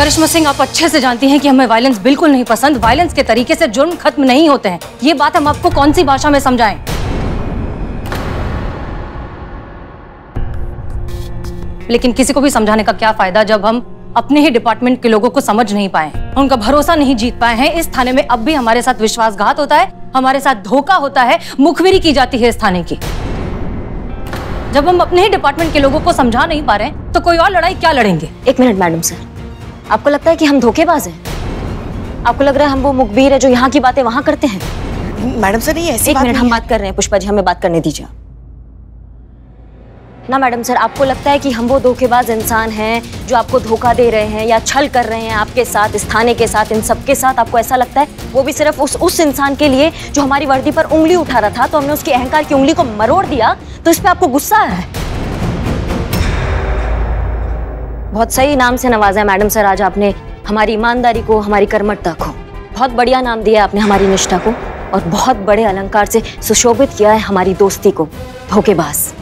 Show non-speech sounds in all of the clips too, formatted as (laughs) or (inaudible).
करिश्मा सिंह आप अच्छे से जानती हैं कि हमें वायलेंस बिल्कुल नहीं पसंद वायलेंस के तरीके से जुर्म खत्म नहीं होते हैं। ये बात हम आपको कौन सी भाषा में समझाएँ? लेकिन किसी को भी समझाने का क्या फ़ायदा जब हम अपने ही डिपार्टमेंट के लोगों को समझ नहीं पाए उनका भरोसा नहीं जीत पाए हैं। इस थाने में अब भी हमारे साथ विश्वासघात होता है, हमारे साथ धोखा होता है, मुखबिरी की जाती है इस थाने की। जब हम अपने ही डिपार्टमेंट के लोगों को समझा नहीं पा रहे तो कोई और लड़ाई क्या लड़ेंगे? एक मिनट, मैडम सर। आपको लगता है कि हम धोखेबाज हैं? आपको लग रहा है हम वो मुखबिर है जो यहाँ की बातें वहाँ करते हैं? मैडम सर ये ऐसी एक मिनट हम। बात कर रहे हैं पुष्पा जी हमें बात करने दीजिए। ना मैडम सर आपको लगता है कि हम वो धोखेबाज इंसान हैं जो आपको धोखा दे रहे हैं या छल कर रहे हैं आपके साथ इस थाने के साथ इन सबके साथ? आपको ऐसा लगता है? वो भी सिर्फ़ उस उस इंसान के लिए जो हमारी वर्दी पर उंगली उठा रहा था तो हमने उसकी अहंकार की उंगली को मरोड़ दिया तो इस पर आपको गुस्सा है? बहुत सही नाम से नवाजा है, मैडम सर। आज आपने हमारी ईमानदारी को, हमारी कर्मठता को, बहुत बढ़िया नाम दिया आपने हमारी निष्ठा को और बहुत बड़े अलंकार से सुशोभित किया है हमारी दोस्ती को, धोखेबाज।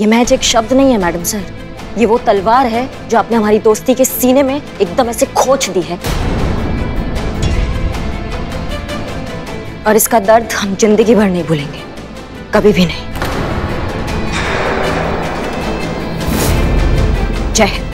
ये महज एक शब्द नहीं है, मैडम सर। ये वो तलवार है जो आपने हमारी दोस्ती के सीने में एकदम ऐसे खोच दी है। और इसका दर्द हम ज़िंदगी भर नहीं भूलेंगे, कभी भी नहीं। जय हिंद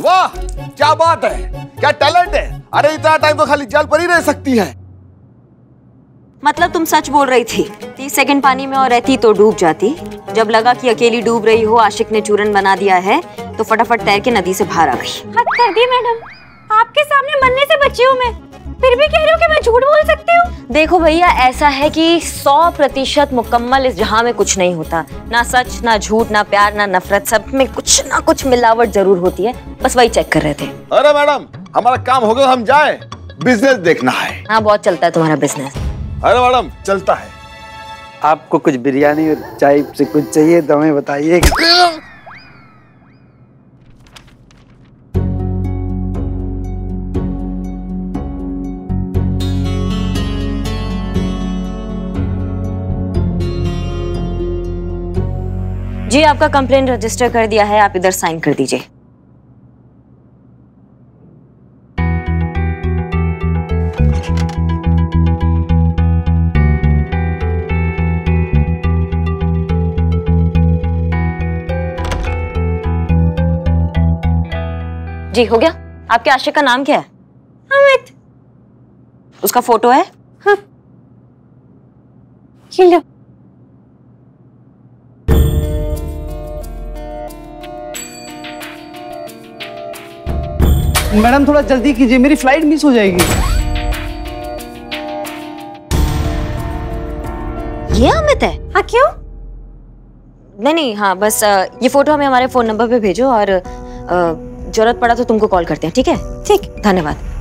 वाह, क्या बात है? क्या टैलेंट है? अरे, इतना टाइम तो खाली जल पर ही रह सकती है। मतलब तुम सच बोल रही थी। तीस सेकंड पानी में और रहती तो डूब जाती। जब लगा कि अकेली डूब रही हो आशिक ने चूरन बना दिया है तो फटाफट तैर के नदी से बाहर आ गई। हद कर दी मैडम। आपके सामने मरने से बची हूँ मैं। फिर भी कह रही हूँ कि मैं झूठ बोल सकती हूँ। देखो भैया ऐसा है कि सौ प्रतिशत मुकम्मल इस जहाँ में कुछ नहीं होता। ना सच ना झूठ ना प्यार ना नफरत सब में कुछ ना कुछ मिलावट ज़रूर होती है। बस वही चेक कर रहे थे। अरे मैडम हमारा काम हो गया हम जाए। बिज़नेस देखना है। हाँ बहुत चलता है तुम्हारा बिज़नेस अरे मैडम चलता है। आपको कुछ बिरयानी और चाय से कुछ चाहिए तो हमें बताइए। जी आपका कंप्लेन रजिस्टर कर दिया है आप इधर साइन कर दीजिए। जी हो गया। आपके आशिक का नाम क्या है? अमित। उसका फ़ोटो है? ये लो। मैडम थोड़ा जल्दी कीजिए मेरी फ़्लाइट मिस हो जाएगी। ये अमित है? हाँ क्यों? नहीं नहीं हाँ बस ये फ़ोटो हमें हमारे फ़ोन नंबर पे भेजो और अ, ज़रूरत पड़ा तो तुमको कॉल करते हैं ठीक है? ठीक धन्यवाद।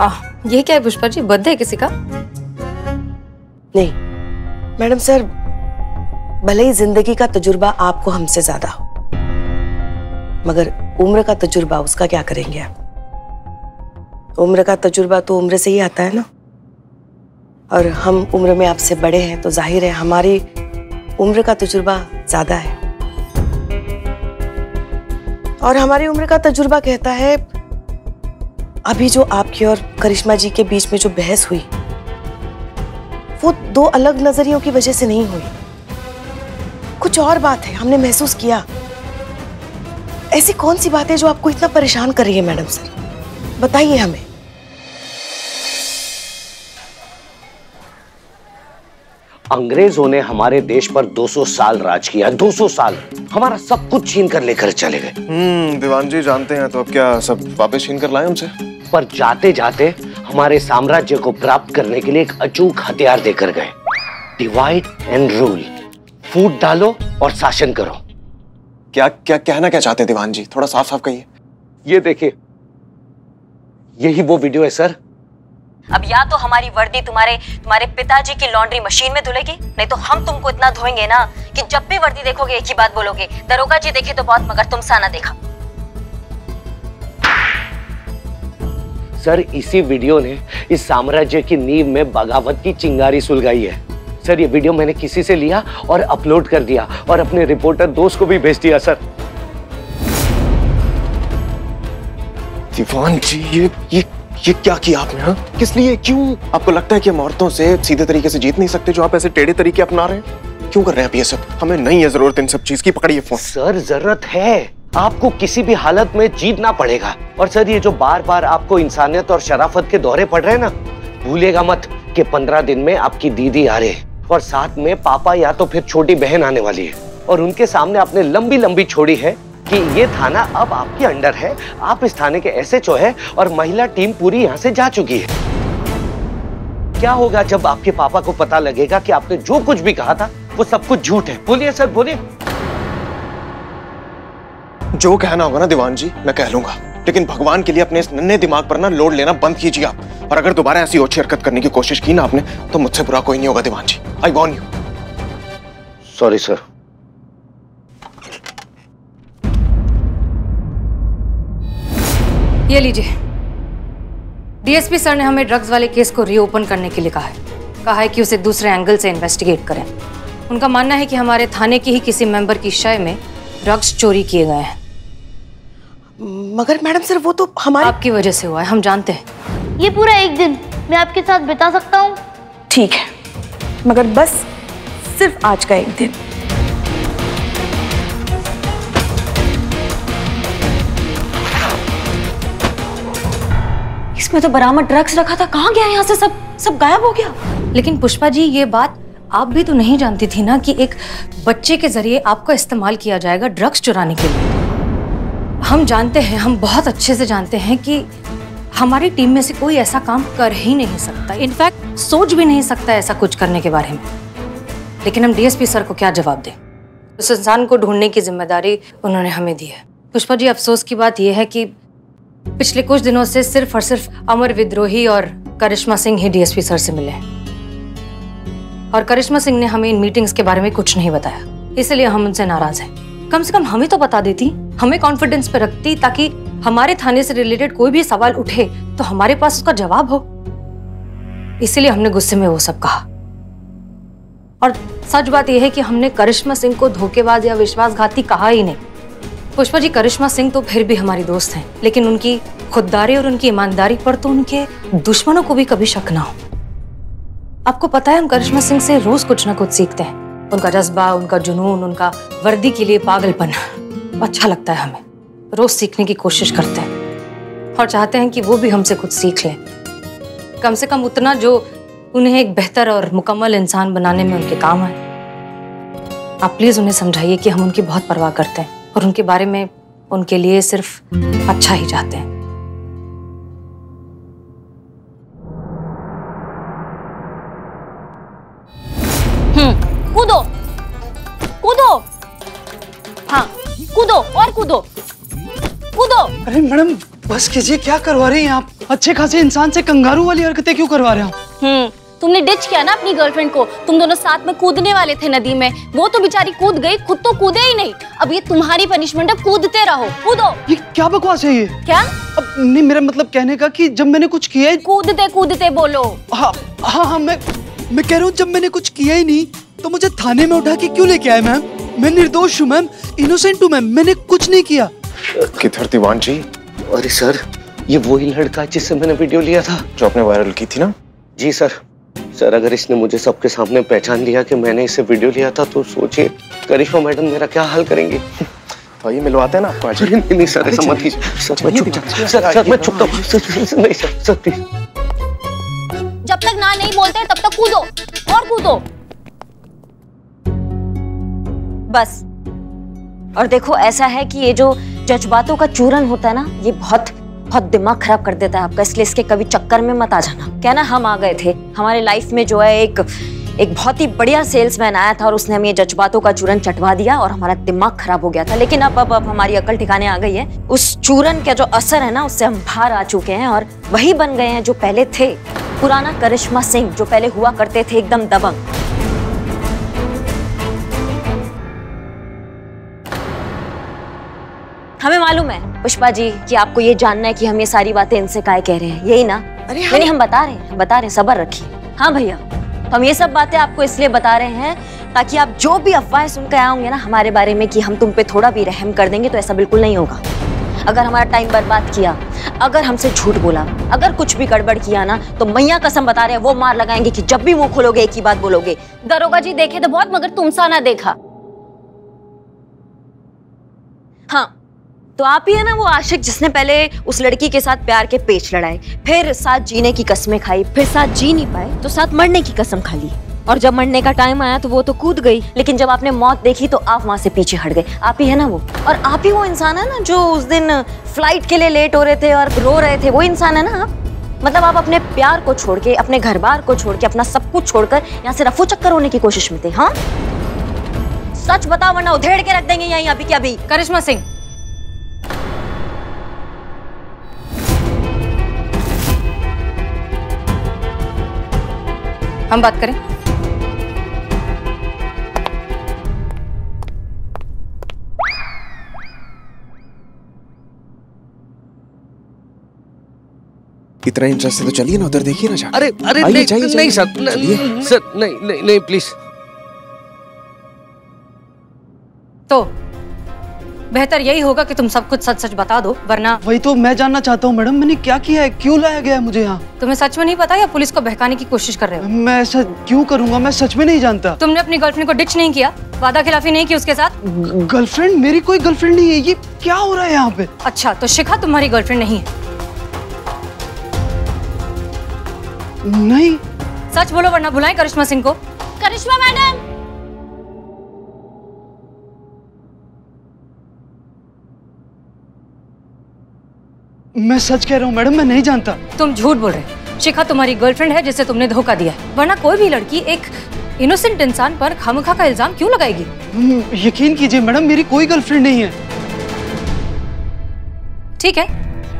आह ये क्या है पुष्पा जी? बर्थडे है किसी का? नहीं। मैडम सर भले ही ज़िंदगी का तजुर्बा आपको हमसे ज़्यादा हो मगर उम्र का तजुर्बा उसका क्या करेंगे आप? उम्र का तजुर्बा तो उम्र से ही आता है ना? और हम उम्र में आपसे बड़े हैं तो ज़ाहिर है हमारी उम्र का तजुर्बा ज़्यादा है। और हमारी उम्र का तजुर्बा कहता है, अभी जो आपकी और करिश्मा जी के बीच में जो बहस हुई, वो दो अलग नजरियों की वजह से नहीं हुई। कुछ और बात है, हमने महसूस किया। ऐसी कौन सी बात है जो आपको इतना परेशान कर रही है मैडम सर? बताइए हमें। अंग्रेज़ों ने हमारे देश पर 200 साल राज किया 200 साल। हमारा सब कुछ छीन कर लेकर चले गए। हम्म दीवान जी जानते हैं तो अब क्या सब वापस छीन कर लाए हमसे? पर जाते जाते हमारे साम्राज्य को प्राप्त करने के लिए एक अचूक हथियार देकर गए। डिवाइड एंड रूल फूट डालो और शासन करो। क्या क्या कहना क्या चाहते हैं दीवान जी? थोड़ा साफ़ साफ़ कहिए। ये देखिए यही वो वीडियो है सर। अब या तो हमारी वर्दी तुम्हारे तुम्हारे पिताजी की लॉन्ड्री मशीन में धुलेगी नहीं तो हम तुमको इतना धोएँगे ना कि जब भी वर्दी देखोगे एक ही बात बोलोगे दरोगा जी देखे तो बहुत मगर तुम साना देखा। सर इसी वीडियो ने इस साम्राज्य की नींव में बगावत की चिंगारी सुलगाई है। सर ये वीडियो मैंने किसी से लिया और अपलोड कर दिया और अपने रिपोर्टर दोस्त को भी भेज दिया सर। दीवान जी ये ये ये क्या किया आपने हाँ? किस लिए क्यों? आपको लगता है कि हम औरतों से सीधे तरीके से जीत नहीं सकते जो आप ऐसे टेढ़े तरीके अपना रहे हैं? क्यों कर रहे हैं आप ये सब? हमें नहीं है ज़रूरत इन सब चीज़ की पकड़िए फ़ोन। सर ज़रूरत है। आपको किसी भी हालत में जीतना पड़ेगा। और सर ये जो बार बार आपको इंसानियत और शराफत के दौरे पड़ रहे हैं ना भूलेगा मत कि पंद्रह दिन में आपकी दीदी आ रहे हैं। और साथ में पापा या तो फिर छोटी बहन आने वाली है। और उनके सामने आपने लंबी लंबी छोड़ी है कि ये थाना अब आपके अंडर है। आप इस थाने के एस एच है और महिला टीम पूरी यहाँ से जा चुकी है। क्या होगा जब आपके पापा को पता लगेगा कि आपने जो कुछ भी कहा था, वो सब कुछ झूठ है। बोलिए सर, बोलिए। जो कहना होगा ना दीवान जी, मैं कह लूँगा। लेकिन भगवान के लिए अपने इस नन्हे दिमाग पर ना लोड लेना बंद कीजिए आप। और अगर दोबारा ऐसी ओछी हरकत करने की कोशिश की ना आपने तो मुझसे बुरा कोई नहीं होगा दीवान जी I warn you sorry sir ये लीजिए। डीएसपी सर ने हमें ड्रग्स वाले केस को रीओपन करने के लिए कहा है। कहा है कि उसे दूसरे एंगल से इन्वेस्टिगेट करें। उनका मानना है कि हमारे थाने के ही किसी मेंबर की शय में ड्रग्स चोरी किए गए हैं। मगर मैडम सर वो तो हमारे आपकी वजह से हुआ है हम जानते हैं। ये पूरा एक दिन मैं आपके साथ बिता सकता हूँ? ठीक है मगर बस सिर्फ़ आज का एक दिन। इसमें तो बरामद ड्रग्स रखा था कहाँ गया यहाँ से सब? सब गायब हो गया। लेकिन पुष्पा जी ये बात आप भी तो नहीं जानती थी ना कि एक बच्चे के ज़रिए आपका इस्तेमाल किया जाएगा ड्रग्स चुराने के लिए। हम जानते हैं, हम बहुत अच्छे से जानते हैं कि हमारी टीम में से कोई ऐसा काम कर ही नहीं सकता। इनफैक्ट सोच भी नहीं सकता ऐसा कुछ करने के बारे में। लेकिन हम डीएसपी सर को क्या जवाब दें? उस इंसान को ढूँढने की ज़िम्मेदारी उन्होंने हमें दी है। पुष्पा जी, अफसोस की बात यह है कि पिछले कुछ दिनों से सिर्फ़ और सिर्फ़ अमर विद्रोही और करिश्मा सिंह ही डीएसपी सर से मिले हैं। और करिश्मा सिंह ने हमें इन मीटिंग्स के बारे में कुछ नहीं बताया। इसलिए हम उनसे नाराज़ हैं। कम से कम हमें तो बता देती। हमें कॉन्फिडेंस पे रखती ताकि हमारे थाने से रिलेटेड कोई भी सवाल उठे तो हमारे पास उसका जवाब हो। इसीलिए हमने गुस्से में वो सब कहा। और सच बात यह है कि हमने करिश्मा सिंह को धोखेबाज या विश्वासघाती कहा ही नहीं। पुष्पा जी, करिश्मा सिंह तो फिर भी हमारी दोस्त हैं, लेकिन उनकी खुददारी और उनकी ईमानदारी पर तो उनके दुश्मनों को भी कभी शक ना हो। आपको पता है हम करिश्मा सिंह से रोज कुछ ना कुछ सीखते हैं। उनका जज्बा, उनका जुनून, उनका वर्दी के लिए पागलपन। अच्छा लगता है हमें। रोज सीखने की कोशिश करते हैं। और चाहते हैं कि वो भी हमसे कुछ सीख लें। कम से कम उतना जो उन्हें एक बेहतर और मुकम्मल इंसान बनाने में उनके काम आए। आप प्लीज़ उन्हें समझाइए कि हम उनकी बहुत परवाह करते हैं। और उनके बारे में उनके लिए सिर्फ़ अच्छा ही चाहते हैं। अरे मैडम बस कीजिए क्या करवा रही हैं आप? अच्छे खासे इंसान से कंगारू वाली हरकतें क्यों करवा रहे हो हम्म तुमने डिच किया ना अपनी गर्लफ्रेंड को। तुम दोनों साथ में कूदने वाले थे नदी में। वो तो बेचारी कूद गई खुद तो कूदे ही नहीं। अब ये तुम्हारी पनिशमेंट है कूदते रहो कूदो। ये क्या बकवास है ये? क्या? अब नहीं मेरा मतलब कहने का कि जब मैंने कुछ किया ही कूदते कूदते बोलो। हाँ हाँ हाँ मैं मैं कह रहा हूँ जब मैंने कुछ किया ही नहीं तो मुझे थाने में उठा के क्यों लेके आए मैम? मैं निर्दोष हूँ मैम। इनोसेंट हूँ मैम। मैंने कुछ नहीं किया। किधर दीवान जी अरे सर ये वही लड़का है जिससे मैंने वीडियो लिया था। जो आपने वायरल की थी ना? जी सर। सर अगर इसने मुझे सबके सामने पहचान लिया कि मैंने इससे वीडियो लिया था तो सोचिए करिश्मा मैडम मेरा क्या हाल करेंगे? तो आइए मिलवाते हैं ना आपको आज? अरे नहीं नहीं सर ऐसा मत कीजिए। सर मैं चुप सर सर मैं चुप तो सर, नहीं सर सर प्लीज़। जब तक ना नहीं बोलते तब तक कूदो। और कूदो। बस। और देखो ऐसा है कि ये जो जज्बातों का चूरन होता है ना, ये बहुत बहुत दिमाग खराब कर देता है आपका, इसलिए इसके कभी चक्कर में मत आ जाना। क्या ना, हम आ गए थे। हमारे लाइफ में जो है एक एक बहुत ही बढ़िया सेल्समैन आया था और उसने हमें जज्बातों का चूरन चटवा दिया और हमारा दिमाग खराब हो गया था। लेकिन अब अब अब हमारी अकल ठिकाने आ गई है। उस चूरन का जो असर है ना, उससे हम बाहर आ चुके हैं और वही बन गए हैं जो पहले थे। पुराना करिश्मा सिंह, जो पहले हुआ करते थे, एकदम दबंग। हमें मालूम है पुष्पा जी कि आपको ये जानना है कि हम ये सारी बातें इनसे काय कह रहे हैं। यही ना? अरे हम- नहीं हम बता रहे हैं बता रहे हैं सबर रखिए। हाँ भैया हम ये सब बातें आपको इसलिए बता रहे हैं ताकि आप जो भी अफवाहें सुन के आए होंगे ना हमारे बारे में कि हम तुम पे थोड़ा भी रहम कर देंगे तो ऐसा बिल्कुल नहीं होगा। अगर हमारा टाइम बर्बाद किया अगर हमसे झूठ बोला अगर कुछ भी गड़बड़ किया ना तो मैया कसम बता रहे हैं वो मार लगाएँगे कि जब भी मुँह खोलोगे एक ही बात बोलोगे। दरोगा जी देखे तो बहुत मगर तुमसा ना देखा हाँ तो आप ही है ना वो आशिक जिसने पहले उस लड़की के साथ प्यार के पेच लड़ाए, फिर साथ जीने की कसमें खाई, फिर साथ जी नहीं पाए तो साथ मरने की कसम खा ली। और जब मरने का टाइम आया तो वो तो कूद गई, लेकिन जब आपने मौत देखी तो आप वहाँ से पीछे हट गए। आप ही है ना वो। और आप ही वो इंसान है ना जो उस दिन फ़्लाइट के लिए लेट हो रहे थे और रो रहे थे, वो इंसान है ना आप? मतलब आप अपने प्यार को छोड़ के, अपने घर बार को छोड़ के, अपना सब कुछ छोड़कर यहाँ से रफू चक्कर होने की कोशिश में थे हाँ? सच बताओ, वरना उधेड़ के रख देंगे यहीं अभी के अभी। करिश्मा सिंह हम बात करें। इतना इंटरेस्ट है तो चलिए ना उधर देखिए ना अरे अरे आइए, नहीं जाइए, नहीं सर। नहीं, सर नहीं नहीं नहीं प्लीज़ तो बेहतर यही होगा कि तुम सब कुछ सच सच बता दो वरना वही तो मैं जानना चाहता हूँ मैडम मैंने क्या किया है? क्यों लाया गया है मुझे यहाँ? तुम्हें सच में नहीं पता या पुलिस को बहकाने की कोशिश कर रहे हो? मैं ऐसा क्यों करूँगा? मैं सच में नहीं जानता। तुमने अपनी गर्लफ्रेंड को डिच नहीं किया? वादा खिलाफी नहीं की उसके साथ? गर्लफ्रेंड? मेरी कोई गर्लफ्रेंड नहीं है ये क्या हो रहा है यहाँ पे? अच्छा तो शिखा तुम्हारी गर्लफ्रेंड नहीं है। नहीं। सच बोलो वरना बुलाएँ करिश्मा सिंह को। करिश्मा मैडम! मैं सच कह रहा हूँ मैडम मैं नहीं जानता। तुम झूठ बोल रहे शिखा तुम्हारी गर्लफ्रेंड है जिसे तुमने धोखा दिया है। वरना कोई भी लड़की एक इनोसेंट इंसान पर खामखा का इल्ज़ाम क्यों लगाएगी? यकीन कीजिए मैडम मेरी कोई गर्लफ्रेंड नहीं है। ठीक है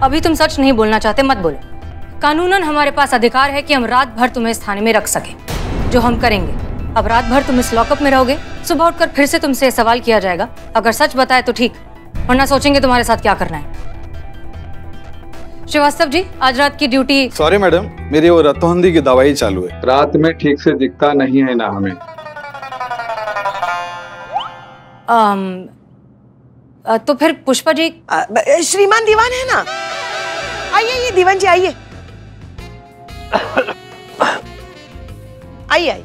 अभी तुम सच नहीं बोलना चाहते मत बोलो। कानूनन हमारे पास अधिकार है कि हम रात भर तुम्हें इस थाने में रख सके जो हम करेंगे। अब रात भर तुम इस लॉकअप में रहोगे। सुबह उठकर फिर से तुमसे सवाल किया जाएगा अगर सच बताए तो ठीक वरना सोचेंगे तुम्हारे साथ क्या करना है। श्रीवास्तव जी आज रात की ड्यूटी सॉरी मैडम मेरी वो रतोहंदी की दवाई चालू है। रात में ठीक से दिखता नहीं है ना हमें। अम, अ, तो फिर पुष्पा जी आ, श्रीमान दीवान है ना? आइए आइए दीवान जी आइए। आइए आइए।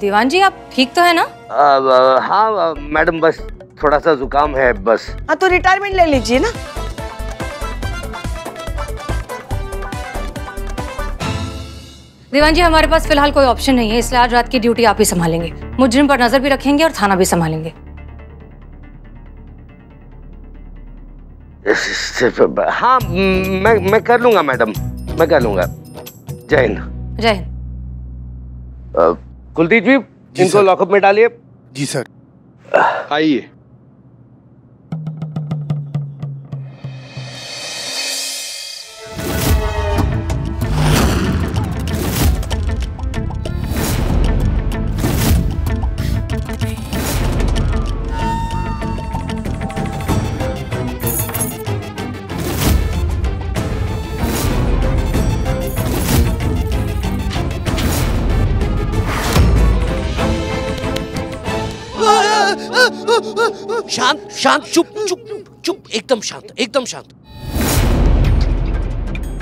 दीवान जी आप ठीक तो है ना? आ, हाँ मैडम बस थोड़ा सा जुकाम है बस। हाँ तो रिटायरमेंट ले लीजिए ना। दीवान जी हमारे पास फ़िलहाल कोई ऑप्शन नहीं है। इसलिए आज रात की ड्यूटी आप ही संभालेंगे। मुजरिम पर नज़र भी रखेंगे और थाना भी संभालेंगे। सिर्फ़ हाँ मैं मैं कर लूँगा मैडम। मैं कर लूँगा। जय हिंद। जय हिंद। कुलदीप जी इनको लॉकअप में डालिए। जी सर। आइए। शांत चुप चुप चुप एकदम शांत एकदम शांत।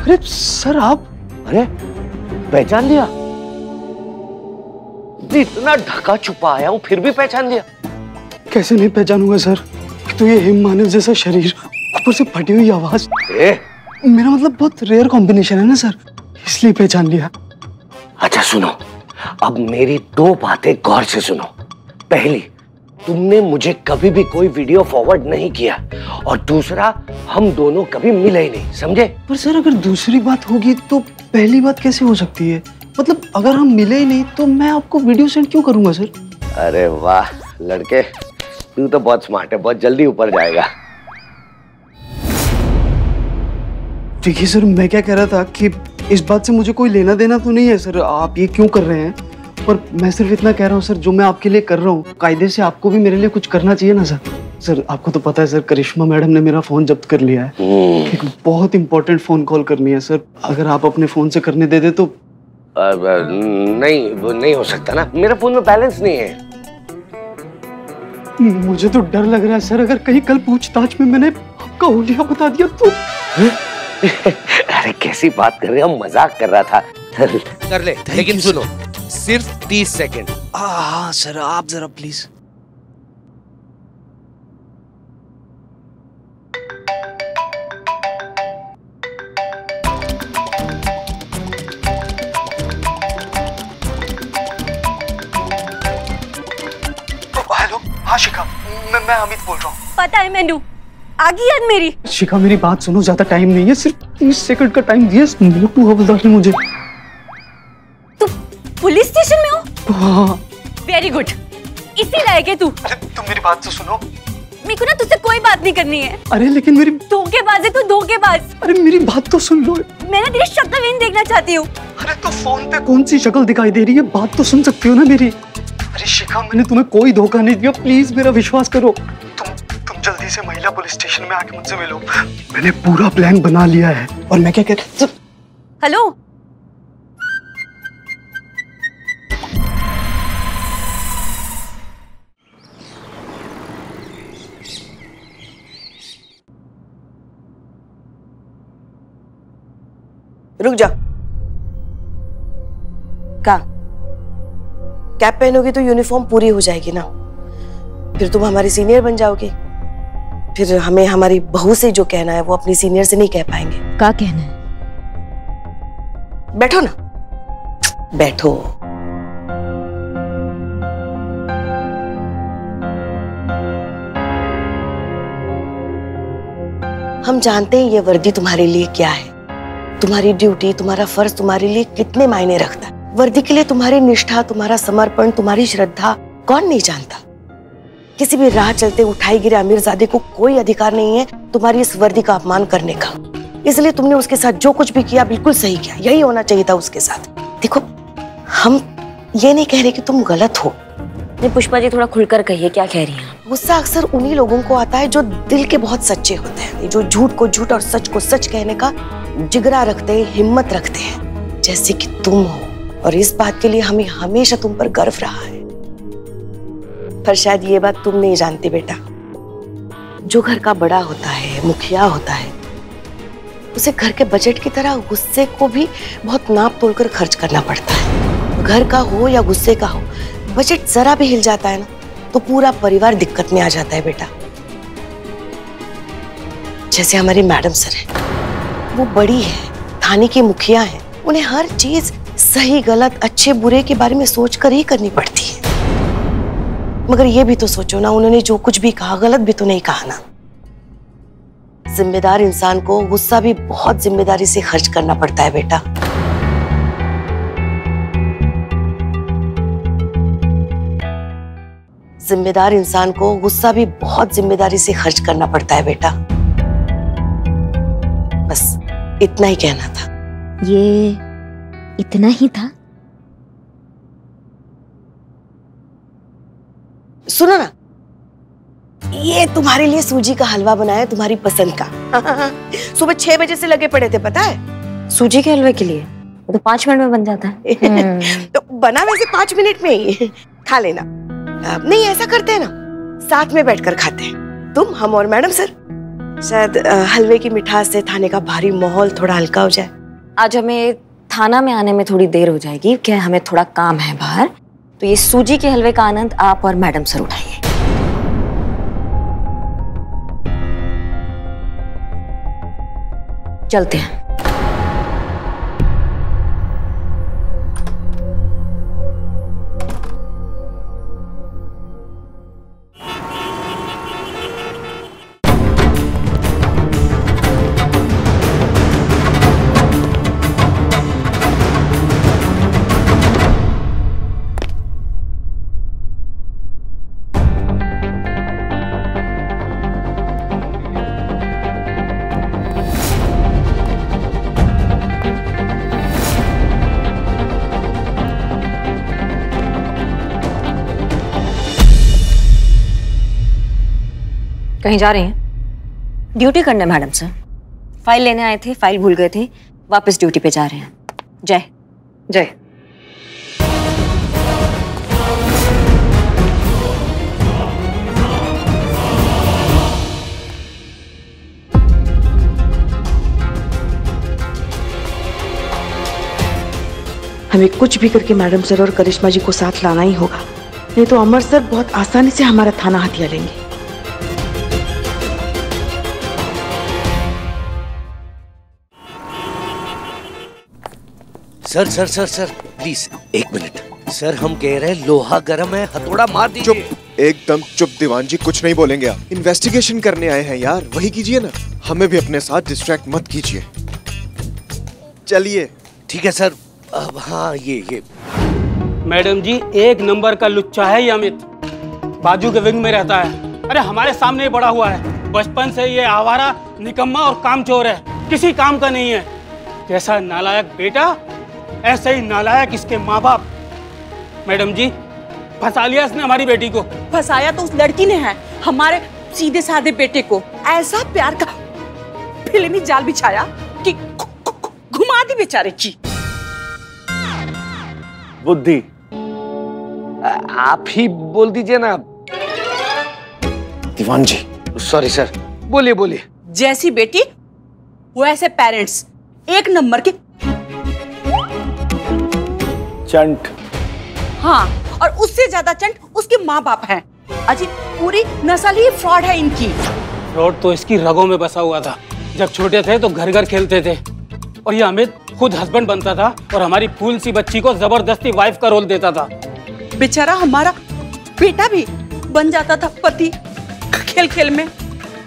अरे सर आप अरे पहचान लिया? इतना ढका छुपा आया हूँ फिर भी पहचान लिया। कैसे नहीं पहचानूँगा सर? तो ये हिम मानव जैसा शरीर ऊपर से फटी हुई आवाज़। ए? मेरा मतलब बहुत रेयर कॉम्बिनेशन है ना सर? इसलिए पहचान लिया। अच्छा सुनो। अब मेरी दो बातें गौर से सुनो। पहली तुमने मुझे कभी भी कोई वीडियो फॉरवर्ड नहीं किया। और दूसरा हम दोनों कभी मिले ही नहीं समझे? पर सर अगर दूसरी बात होगी तो पहली बात कैसे हो सकती है? मतलब अगर हम मिले ही नहीं तो मैं आपको वीडियो सेंड क्यों करूँगा सर? अरे वाह लड़के तू तो बहुत स्मार्ट है बहुत जल्दी ऊपर जाएगा। देखिए सर मैं क्या कह रहा था कि इस बात से मुझे कोई लेना देना तो नहीं है सर। आप ये क्यों कर रहे हैं? पर मैं सिर्फ़ इतना कह रहा हूँ सर जो मैं आपके लिए कर रहा हूँ कायदे से आपको भी मेरे लिए कुछ करना चाहिए ना सर? सर आपको तो पता है सर करिश्मा मैडम ने मेरा फ़ोन जब्त कर लिया है। एक बहुत इंपॉर्टेंट फ़ोन कॉल करनी है सर। अगर आप अपने फ़ोन से करने दे दे तो अब, नहीं वो नहीं हो सकता ना। मेरा फ़ोन में बैलेंस नहीं है। मुझे तो डर लग रहा है सर। अगर कहीं कल पूछताछ में मैंने आपका ओलिया बता दिया तो (laughs) अरे कैसी बात कर रहे हो? हम मज़ाक कर रहा था। कर ले लेकिन सुनो। सिर्फ़ तीस सेकेंड। हाँ सर आप जरा प्लीज़ हाँ शिखा। मैं मैं अमित बोल रहा हूँ। पता है मैनू। आगी याद मेरी। शिखा मेरी बात सुनो ज़्यादा टाइम नहीं है सिर्फ़ तीस सेकंड का टाइम दिया मोटू हवलदार ने मुझे। वेरी गुड इसी लायक है तू। तुम मेरी बात तो सुनो। मेरे को ना तुझसे कोई बात नहीं करनी है। अरे लेकिन मेरी धोखेबाज है तू धोखेबाज अरे मेरी बात तो सुन लो। मैं ना तेरी शक्ल भी नहीं देखना चाहती हूँ। अरे तो फ़ोन पे कौन सी शक्ल दिखाई दे रही है? बात तो सुन सकती हो ना मेरी। अरे शिखा मैंने तुम्हें कोई धोखा नहीं दिया। प्लीज़ मेरा विश्वास करो। तुम तुम जल्दी से महिला पुलिस स्टेशन में आके मुझसे मिलो। मैंने पूरा प्लान बना लिया है। और मैं क्या कह हेलो रुक जा। का? कैप पहनोगी तो यूनिफॉर्म पूरी हो जाएगी ना। फिर तुम हमारी सीनियर बन जाओगी। फिर हमें हमारी बहू से जो कहना है वो अपनी सीनियर से नहीं कह पाएँगे। क्या कहना है? बैठो ना। बैठो। हम जानते हैं ये वर्दी तुम्हारे लिए क्या है। तुम्हारी ड्यूटी तुम्हारा फ़र्ज़ तुम्हारे लिए कितने मायने रखता है? वर्दी के लिए तुम्हारी निष्ठा तुम्हारा समर्पण तुम्हारी श्रद्धा कौन नहीं जानता? किसी भी राह चलते उठाई गिरे अमीरजादे को कोई अधिकार नहीं है तुम्हारी इस वर्दी का अपमान करने का। इसलिए तुमने उसके साथ जो कुछ भी किया बिल्कुल सही किया। यही होना चाहिए था उसके साथ। देखो हम ये नहीं कह रहे कि तुम गलत हो। नहीं पुष्पा जी थोड़ा खुलकर कहिए क्या कह रही हैं गुस्सा अक्सर उन्हीं लोगों को आता है जो दिल के बहुत सच्चे होते हैं जो झूठ को झूठ और सच को सच कहने का जिगरा रखते हैं, हिम्मत रखते हैं, जैसे कि तुम हो। और इस बात के लिए हमें हमेशा तुम पर गर्व रहा है। पर शायद ये बात तुम नहीं जानती बेटा। जो घर का बड़ा होता है, मुखिया होता है, उसे घर के बजट की तरह गुस्से को भी बहुत नाप तोल कर खर्च करना पड़ता है। घर का हो या गुस्से का हो, बजट जरा भी हिल जाता है ना तो पूरा परिवार दिक्कत में आ जाता है बेटा। जैसे हमारी मैडम सर है। वो बड़ी है, थाने की मुखिया है। उन्हें हर चीज़ सही, गलत, अच्छे, बुरे के बारे में सोच कर ही करनी पड़ती है। मगर ये भी तो सोचो ना, उन्होंने जो कुछ भी कहा, गलत भी तो नहीं कहा ना। जिम्मेदार इंसान को गुस्सा भी बहुत ज़िम्मेदारी से खर्च करना पड़ता है, बेटा। जिम्मेदार इंसान को गुस्सा भी बहुत ज़िम्मेदारी से खर्च करना पड़ता है, बेटा। बस। इतना ही कहना था। ये इतना ही था? सुनो ना। ये तुम्हारे लिए सूजी का हलवा बनाया तुम्हारी पसंद का। (laughs) सुबह छह बजे से लगे पड़े थे पता है? सूजी के हलवे के लिए। वो तो पाँच मिनट में बन जाता है। (laughs) तो बना वैसे पाँच मिनट में ही। (laughs) खा लेना। नहीं ऐसा करते हैं ना। साथ में बैठकर खाते हैं। तुम हम और मैडम सर। शायद हलवे की मिठास से थाने का भारी माहौल थोड़ा हल्का हो जाए। आज हमें थाना में आने में थोड़ी देर हो जाएगी, क्या हमें थोड़ा काम है बाहर? तो ये सूजी के हलवे का आनंद आप और मैडम सर उठाइए। चलते हैं। कहीं जा रही हैं? ड्यूटी करने मैडम सर फ़ाइल लेने आए थे फ़ाइल भूल गए थे वापस ड्यूटी पे जा रहे हैं। जय। जय। हमें कुछ भी करके मैडम सर और करिश्मा जी को साथ लाना ही होगा। नहीं तो अमर सर बहुत आसानी से हमारा थाना हथिया लेंगे। Sir sir sir sir please एक मिनट सर हम कह रहे हैं लोहा गर्म है हथौड़ा मार दीजिए। चुप एकदम चुप दीवान जी कुछ नहीं बोलेंगे आप। इन्वेस्टिगेशन करने आए हैं यार वही कीजिए ना। हमें भी अपने साथ डिस्ट्रैक्ट मत कीजिए। चलिए। ठीक है सर अब हाँ ये ये। मैडम जी एक नंबर का लुच्चा है ये अमित। बाजू के विंग में रहता है। अरे हमारे सामने ही बड़ा हुआ है। बचपन से ये आवारा निकम्मा और कामचोर है। किसी काम का नहीं है। जैसा नालायक बेटा ऐसे ही नालायक इसके माँ बाप मैडम जी फंसा लिया इसने हमारी बेटी को। फंसाया तो उस लड़की ने है हमारे सीधे साधे बेटे को। ऐसा प्यार का फिल्मी जाल बिछाया कि घुमा दी बेचारे की। बुद्धि। आप ही बोल दीजिए ना। दीवान जी। सॉरी सर बोलिए बोलिए। जैसी बेटी वैसे पेरेंट्स एक नंबर के चंट। हाँ और उससे ज़्यादा चंट उसके माँ बाप हैं। अजी पूरी नस्ल ही फ्रॉड है इनकी। फ्रॉड तो इसकी रगों में बसा हुआ था। जब छोटे थे तो घर घर खेलते थे। और ये अमित खुद हस्बैंड बनता था और हमारी फूल सी बच्ची को ज़बरदस्ती वाइफ का रोल देता था। बेचारा हमारा बेटा भी बन जाता था पति खेल खेल में।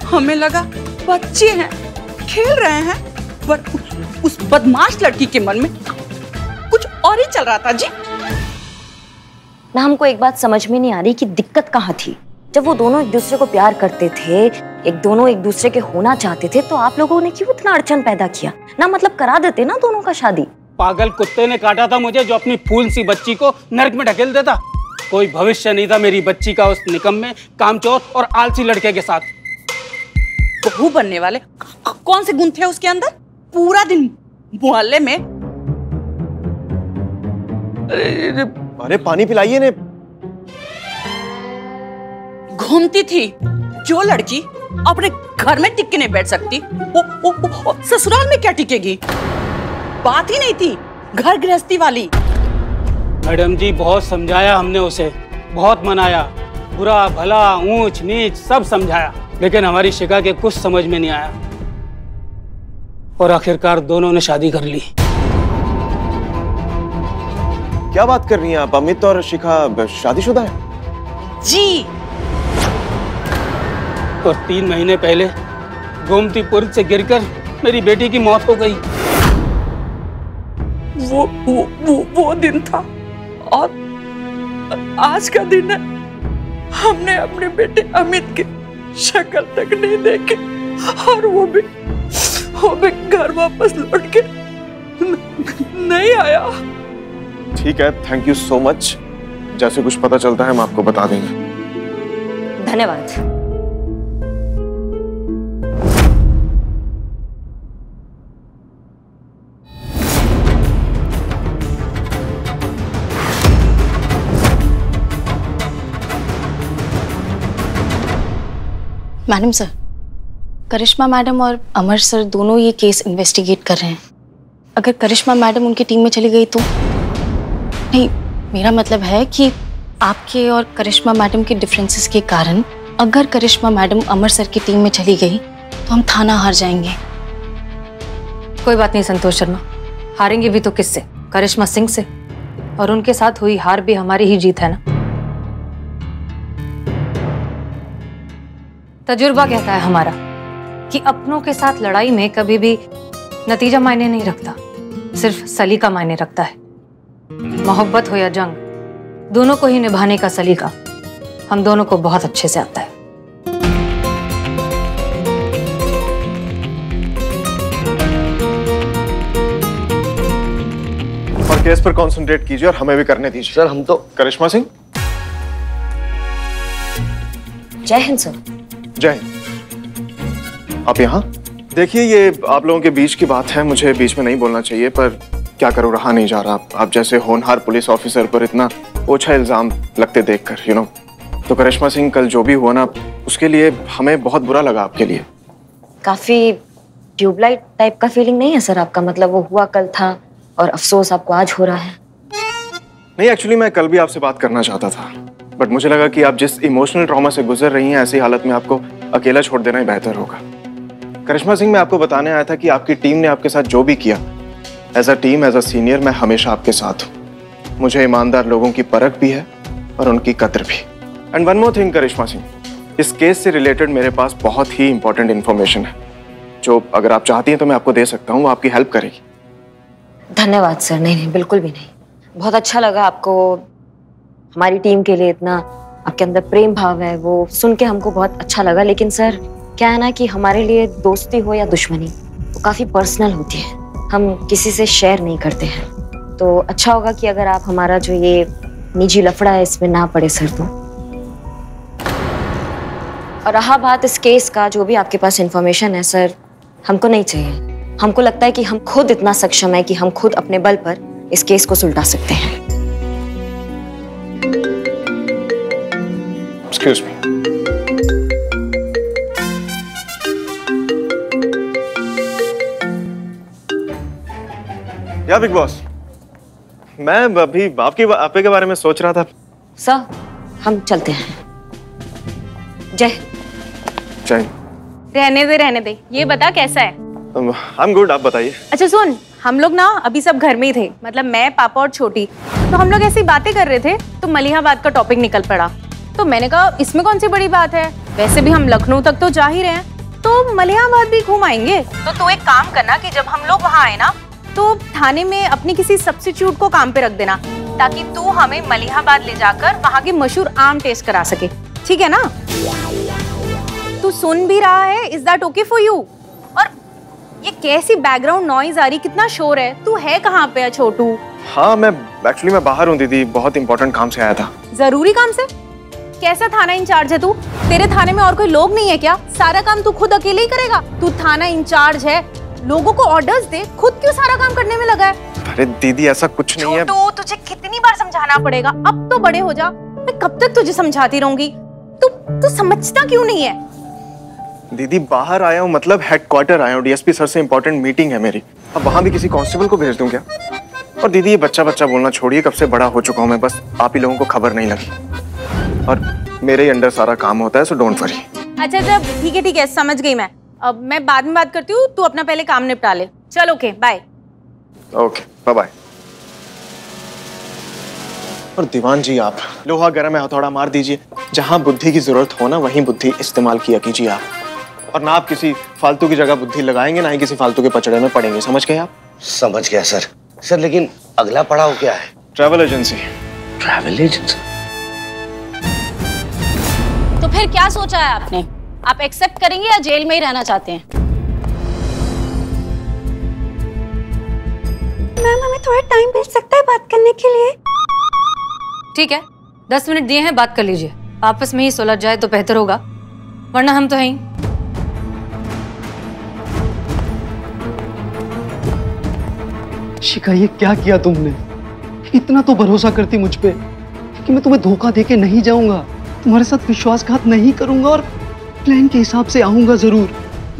हमें लगा बच्चे हैं खेल रहे हैं पर उस बदमाश लड़की के मन में और ही चल रहा था जी। ना हमको एक बात समझ में नहीं आ रही कि दिक्कत कहाँ थी। जब वो दोनों एक दूसरे को प्यार करते थे एक दोनों एक दूसरे के होना चाहते थे तो आप लोगों ने क्यों इतना अड़चन पैदा किया? ना मतलब करा देते ना दोनों का शादी। पागल कुत्ते ने काटा था मुझे जो अपनी फूल सी बच्ची को नरक में ढकेल देता। कोई भविष्य नहीं था मेरी बच्ची का उस निकम में कामचोर और आलसी लड़के के साथ। बहू बनने वाले। कौन से गुण थे उसके अंदर? पूरा दिन मोहल्ले में अरे पानी पिलाइए ने घूमती थी जो लड़की अपने घर में टिक के नहीं बैठ सकती वो, वो, वो, वो ससुराल में क्या टिकेगी? बात ही नहीं थी घर गृहस्थी वाली। मैडम जी बहुत समझाया हमने उसे बहुत मनाया। बुरा भला ऊंच नीच सब समझाया लेकिन हमारी शिका के कुछ समझ में नहीं आया। और आखिरकार दोनों ने शादी कर ली। क्या बात कर रही हैं आप? अमित और शिखा शादीशुदा है? जी। और तीन महीने पहले गोमती पुर से गिरकर मेरी बेटी की मौत हो गई। वो वो वो, वो दिन था। और आज का दिन है। हमने अपने बेटे अमित की शक्ल तक नहीं देखी। और वो भी वो भी घर वापस लौट के नहीं आया। ठीक है थैंक यू सो मच जैसे कुछ पता चलता है हम आपको बता देंगे। धन्यवाद। मैडम सर करिश्मा मैडम और अमर सर दोनों ये केस इन्वेस्टिगेट कर रहे हैं। अगर करिश्मा मैडम उनकी टीम में चली गई तो? नहीं, मेरा मतलब है कि आपके और करिश्मा मैडम के डिफरेंसेस के कारण अगर करिश्मा मैडम अमर सर की टीम में चली गई तो हम थाना हार जाएँगे। कोई बात नहीं, संतोष शर्मा। हारेंगे भी तो किससे? करिश्मा सिंह से। और उनके साथ हुई हार भी हमारी ही जीत, है ना? तजुर्बा कहता है हमारा कि अपनों के साथ लड़ाई में कभी भी नतीजा मायने नहीं रखता, सिर्फ़ सलीका मायने रखता है। मोहब्बत हो या जंग दोनों को ही निभाने का सलीका। हम दोनों को बहुत अच्छे से आता है। और केस पर कंसंट्रेट कीजिए और हमें भी करने दीजिए। सर हम तो करिश्मा सिंह? जय हिंद सर। जय हिंद। आप यहाँ? देखिए ये आप लोगों के बीच की बात है मुझे बीच में नहीं बोलना चाहिए पर क्या करूँ रहा नहीं जा रहा। आप जैसे होनहार पुलिस ऑफिसर पर इतना ओछा इल्ज़ाम लगते देखकर यू नो तो करिश्मा सिंह कल जो भी हुआ ना उसके लिए हमें बहुत बुरा लगा आपके लिए। काफ़ी ट्यूबलाइट टाइप का फीलिंग नहीं है सर आपका? मतलब वो हुआ कल था और अफसोस आपको आज हो रहा है। नहीं एक्चुअली मैं कल भी आपसे बात करना चाहता था। बट मुझे लगा कि आप जिस इमोशनल ट्रॉमा से गुजर रही हैं ऐसी हालत में आपको अकेला छोड़ देना ही बेहतर होगा। करिश्मा सिंह मैं आपको बताने आया था कि आपकी टीम ने आपके साथ जो भी किया as a team as a senior मैं हमेशा आपके साथ हूँ। मुझे ईमानदार लोगों की परख भी है और उनकी कदर भी। And one more thing Karishma Singh. इस केस से रिलेटेड मेरे पास बहुत ही इंपॉर्टेंट इन्फॉर्मेशन है। जो अगर आप चाहती हैं तो मैं आपको दे सकता हूँ, वो आपकी हेल्प करेगी। धन्यवाद सर नहीं नहीं, बिल्कुल भी नहीं। बहुत अच्छा लगा आपको हमारी टीम के लिए इतना आपके अंदर प्रेम भाव है, वो सुन के हमको बहुत अच्छा लगा। लेकिन सर क्या है ना कि हमारे लिए दोस्ती हो या दुश्मनी, वो काफ़ी पर्सनल होती है। हम किसी से शेयर नहीं करते हैं। तो अच्छा होगा कि अगर आप हमारा जो ये निजी लफड़ा है, इसमें ना पड़े सर तो। और रहा बात इस केस का, जो भी आपके पास इंफॉर्मेशन है, सर, हमको नहीं चाहिए। हमको लगता है कि हम खुद इतना सक्षम है कि हम खुद अपने बल पर इस केस को सुलटा सकते हैं। Excuse me. या बिग बॉस। मैं अभी आपकी आपे के बारे में सोच रहा था। सर हम चलते हैं। जय। जय। रहने दे रहने दे। ये बता कैसा है? आई एम गुड आप बताइए। अच्छा सुन हम लोग ना अभी सब घर में ही थे। मतलब मैं पापा और छोटी। तो हम लोग ऐसी बातें कर रहे थे तो मलिहाबाद का टॉपिक निकल पड़ा। तो मैंने कहा इसमें कौन सी बड़ी बात है? वैसे भी हम लखनऊ तक तो जा ही रहे हैं। तो मलिहाबाद भी घूम आएँगे? तो तू एक काम करना कि जब हम लोग वहाँ आए ना तो थाने में अपनी किसी सब्सिट्यूट को काम पे रख देना ताकि तू हमें मलिहाबाद ले जाकर वहाँ की मशहूर आम टेस्ट करा सके। ठीक है ना? तू सुन भी रहा है? Is that okay for you और ये कैसी बैकग्राउंड नॉइज़ आ रही? कितना शोर है? तू है कहाँ पे है छोटू? हाँ मैं एक्चुअली मैं बाहर हूँ दीदी। बहुत इंपॉर्टेंट काम से आया था। ज़रूरी काम से? कैसा थाना इंचार्ज है तू? तेरे थाने में और कोई लोग नहीं है क्या? सारा काम तू खुद अकेले ही करेगा? तू थाना इंचार्ज है? लोगों को ऑर्डर्स दे खुद क्यों सारा काम करने में लगा है? अरे दीदी ऐसा कुछ नहीं है। तो तुझे कितनी बार समझाना पड़ेगा। अब तो बड़े हो जा। मैं कब तक तुझे समझाती रहूँगी? तू तू समझता क्यों नहीं है? दीदी बाहर आया हूँ मतलब हेडक्वार्टर आया हूँ। डीएसपी सर से इंपॉर्टेंट मीटिंग है मेरी। अब वहाँ भी किसी कांस्टेबल को भेज दूँ क्या? और दीदी ये बच्चा बच्चा बोलना छोड़िए कब से बड़ा हो चुका हूँ मैं बस आप ही लोगों को खबर नहीं लगी। और मेरे ही अंडर सारा काम होता है सो डोंट वरी अच्छा अच्छा ठीक है ठीक है समझ गई मैं। अब मैं बाद में बात करती हूँ तू अपना पहले काम निपटा ले। चल okay bye okay bye bye और दीवान जी आप लोहा गर्म है हथौड़ा मार दीजिए। जहाँ बुद्धि की ज़रूरत हो ना वहीं बुद्धि इस्तेमाल किया कीजिए आप। और ना आप किसी फालतू की जगह बुद्धि लगाएँगे ना ही किसी फालतू के पचड़े में पड़ेंगे। समझ गए आप? समझ गया सर। सर लेकिन अगला पड़ाव क्या है? ट्रैवल एजेंसी ट्रैवल एजेंसी तो फिर क्या सोचा है आपने? आप एक्सेप्ट करेंगे या जेल में ही रहना चाहते हैं? मैम हमें थोड़ा टाइम मिल सकता है बात करने के लिए। ठीक है दस मिनट दिए हैं बात कर लीजिए। आपस में ही सुलझ जाए तो बेहतर होगा वरना हम तो हैं ही। शिखा ये क्या किया तुमने? इतना तो भरोसा करती मुझ पे कि मैं तुम्हें धोखा देके नहीं जाऊँगा। तुम्हारे साथ विश्वासघात नहीं करूँगा और प्लान के हिसाब से आऊँगा ज़रूर।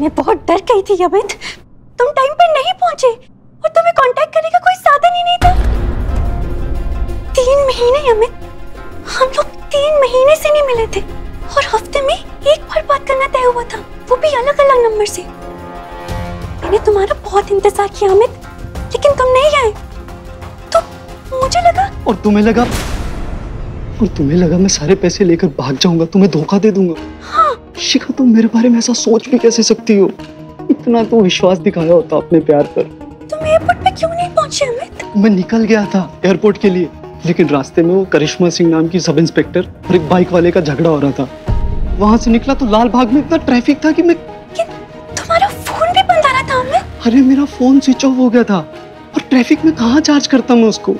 मैं बहुत डर गई थी अमित। तुम टाइम पर नहीं पहुँचे और तुम्हें कांटेक्ट करने का कोई साधन ही नहीं था। तीन महीने अमित। हम लोग तीन महीने से नहीं मिले थे और हफ़्ते में एक बार बात करना तय हुआ था वो भी अलग अलग नंबर से। मैंने तुम्हारा बहुत इंतज़ार किया अमित लेकिन तुम नहीं आए। तो मुझे लगा और तुम्हें लगा और तुम्हें लगा मैं सारे पैसे लेकर भाग जाऊँगा तुम्हें धोखा दे दूँगा। हाँ शिखा तुम मेरे बारे में ऐसा सोच भी कैसे सकती हो? इतना तो विश्वास दिखाया होता अपने प्यार पर। तुम एयरपोर्ट पे क्यों नहीं पहुँचे अमित? मैं निकल गया था एयरपोर्ट के लिए लेकिन रास्ते में वो करिश्मा सिंह नाम की सब इंस्पेक्टर और एक बाइक वाले का झगड़ा हो रहा था। वहाँ से निकला तो लाल बाग में इतना ट्रैफ़िक था कि मैं तुम्हारा फ़ोन भी बंद आ रहा था अमित? अरे मेरा फ़ोन स्विच ऑफ़ हो गया था और ट्रैफ़िक में कहाँ चार्ज करता मैं उसको?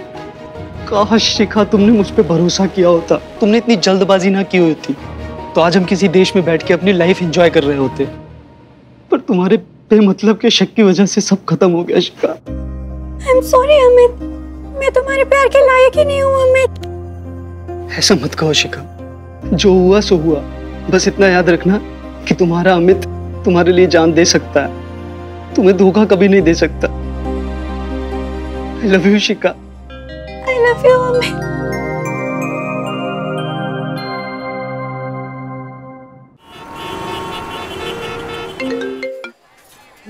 काश शिखा तुमने मुझ पे भरोसा किया होता। तुमने इतनी जल्दबाजी ना की हुई थी तो आज हम किसी देश में बैठ के अपनी लाइफ एंजॉय कर रहे होते। पर तुम्हारे बेमतलब के शक की वजह से सब खत्म हो गया शिका आई एम सॉरी अमित। मैं तुम्हारे प्यार के लायक ही नहीं हूँ अमित। ऐसा मत कहो शिका जो हुआ सो हुआ। बस इतना याद रखना कि तुम्हारा अमित तुम्हारे लिए जान दे सकता है। तुम्हें धोखा कभी नहीं दे सकता। I love you Shika I love you Amit.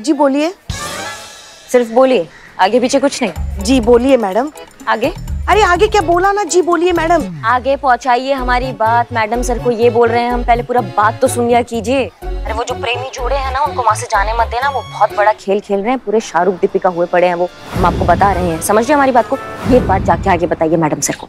जी बोलिए। सिर्फ़ बोलिए आगे पीछे कुछ नहीं। जी बोलिए मैडम। आगे? अरे आगे क्या बोला ना? जी बोलिए मैडम। आगे पहुंचाइए हमारी बात। मैडम सर को ये बोल रहे हैं हम पहले पूरा बात तो सुन लिया कीजिए। अरे वो जो प्रेमी जोड़े हैं ना उनको वहाँ से जाने मत देना वो बहुत बड़ा खेल खेल रहे हैं। पूरे शाहरुख दीपिका हुए पड़े हैं वो हम आपको बता रहे हैं। समझ रहे हमारी बात को? ये बात जाके आगे बताइए मैडम सर को।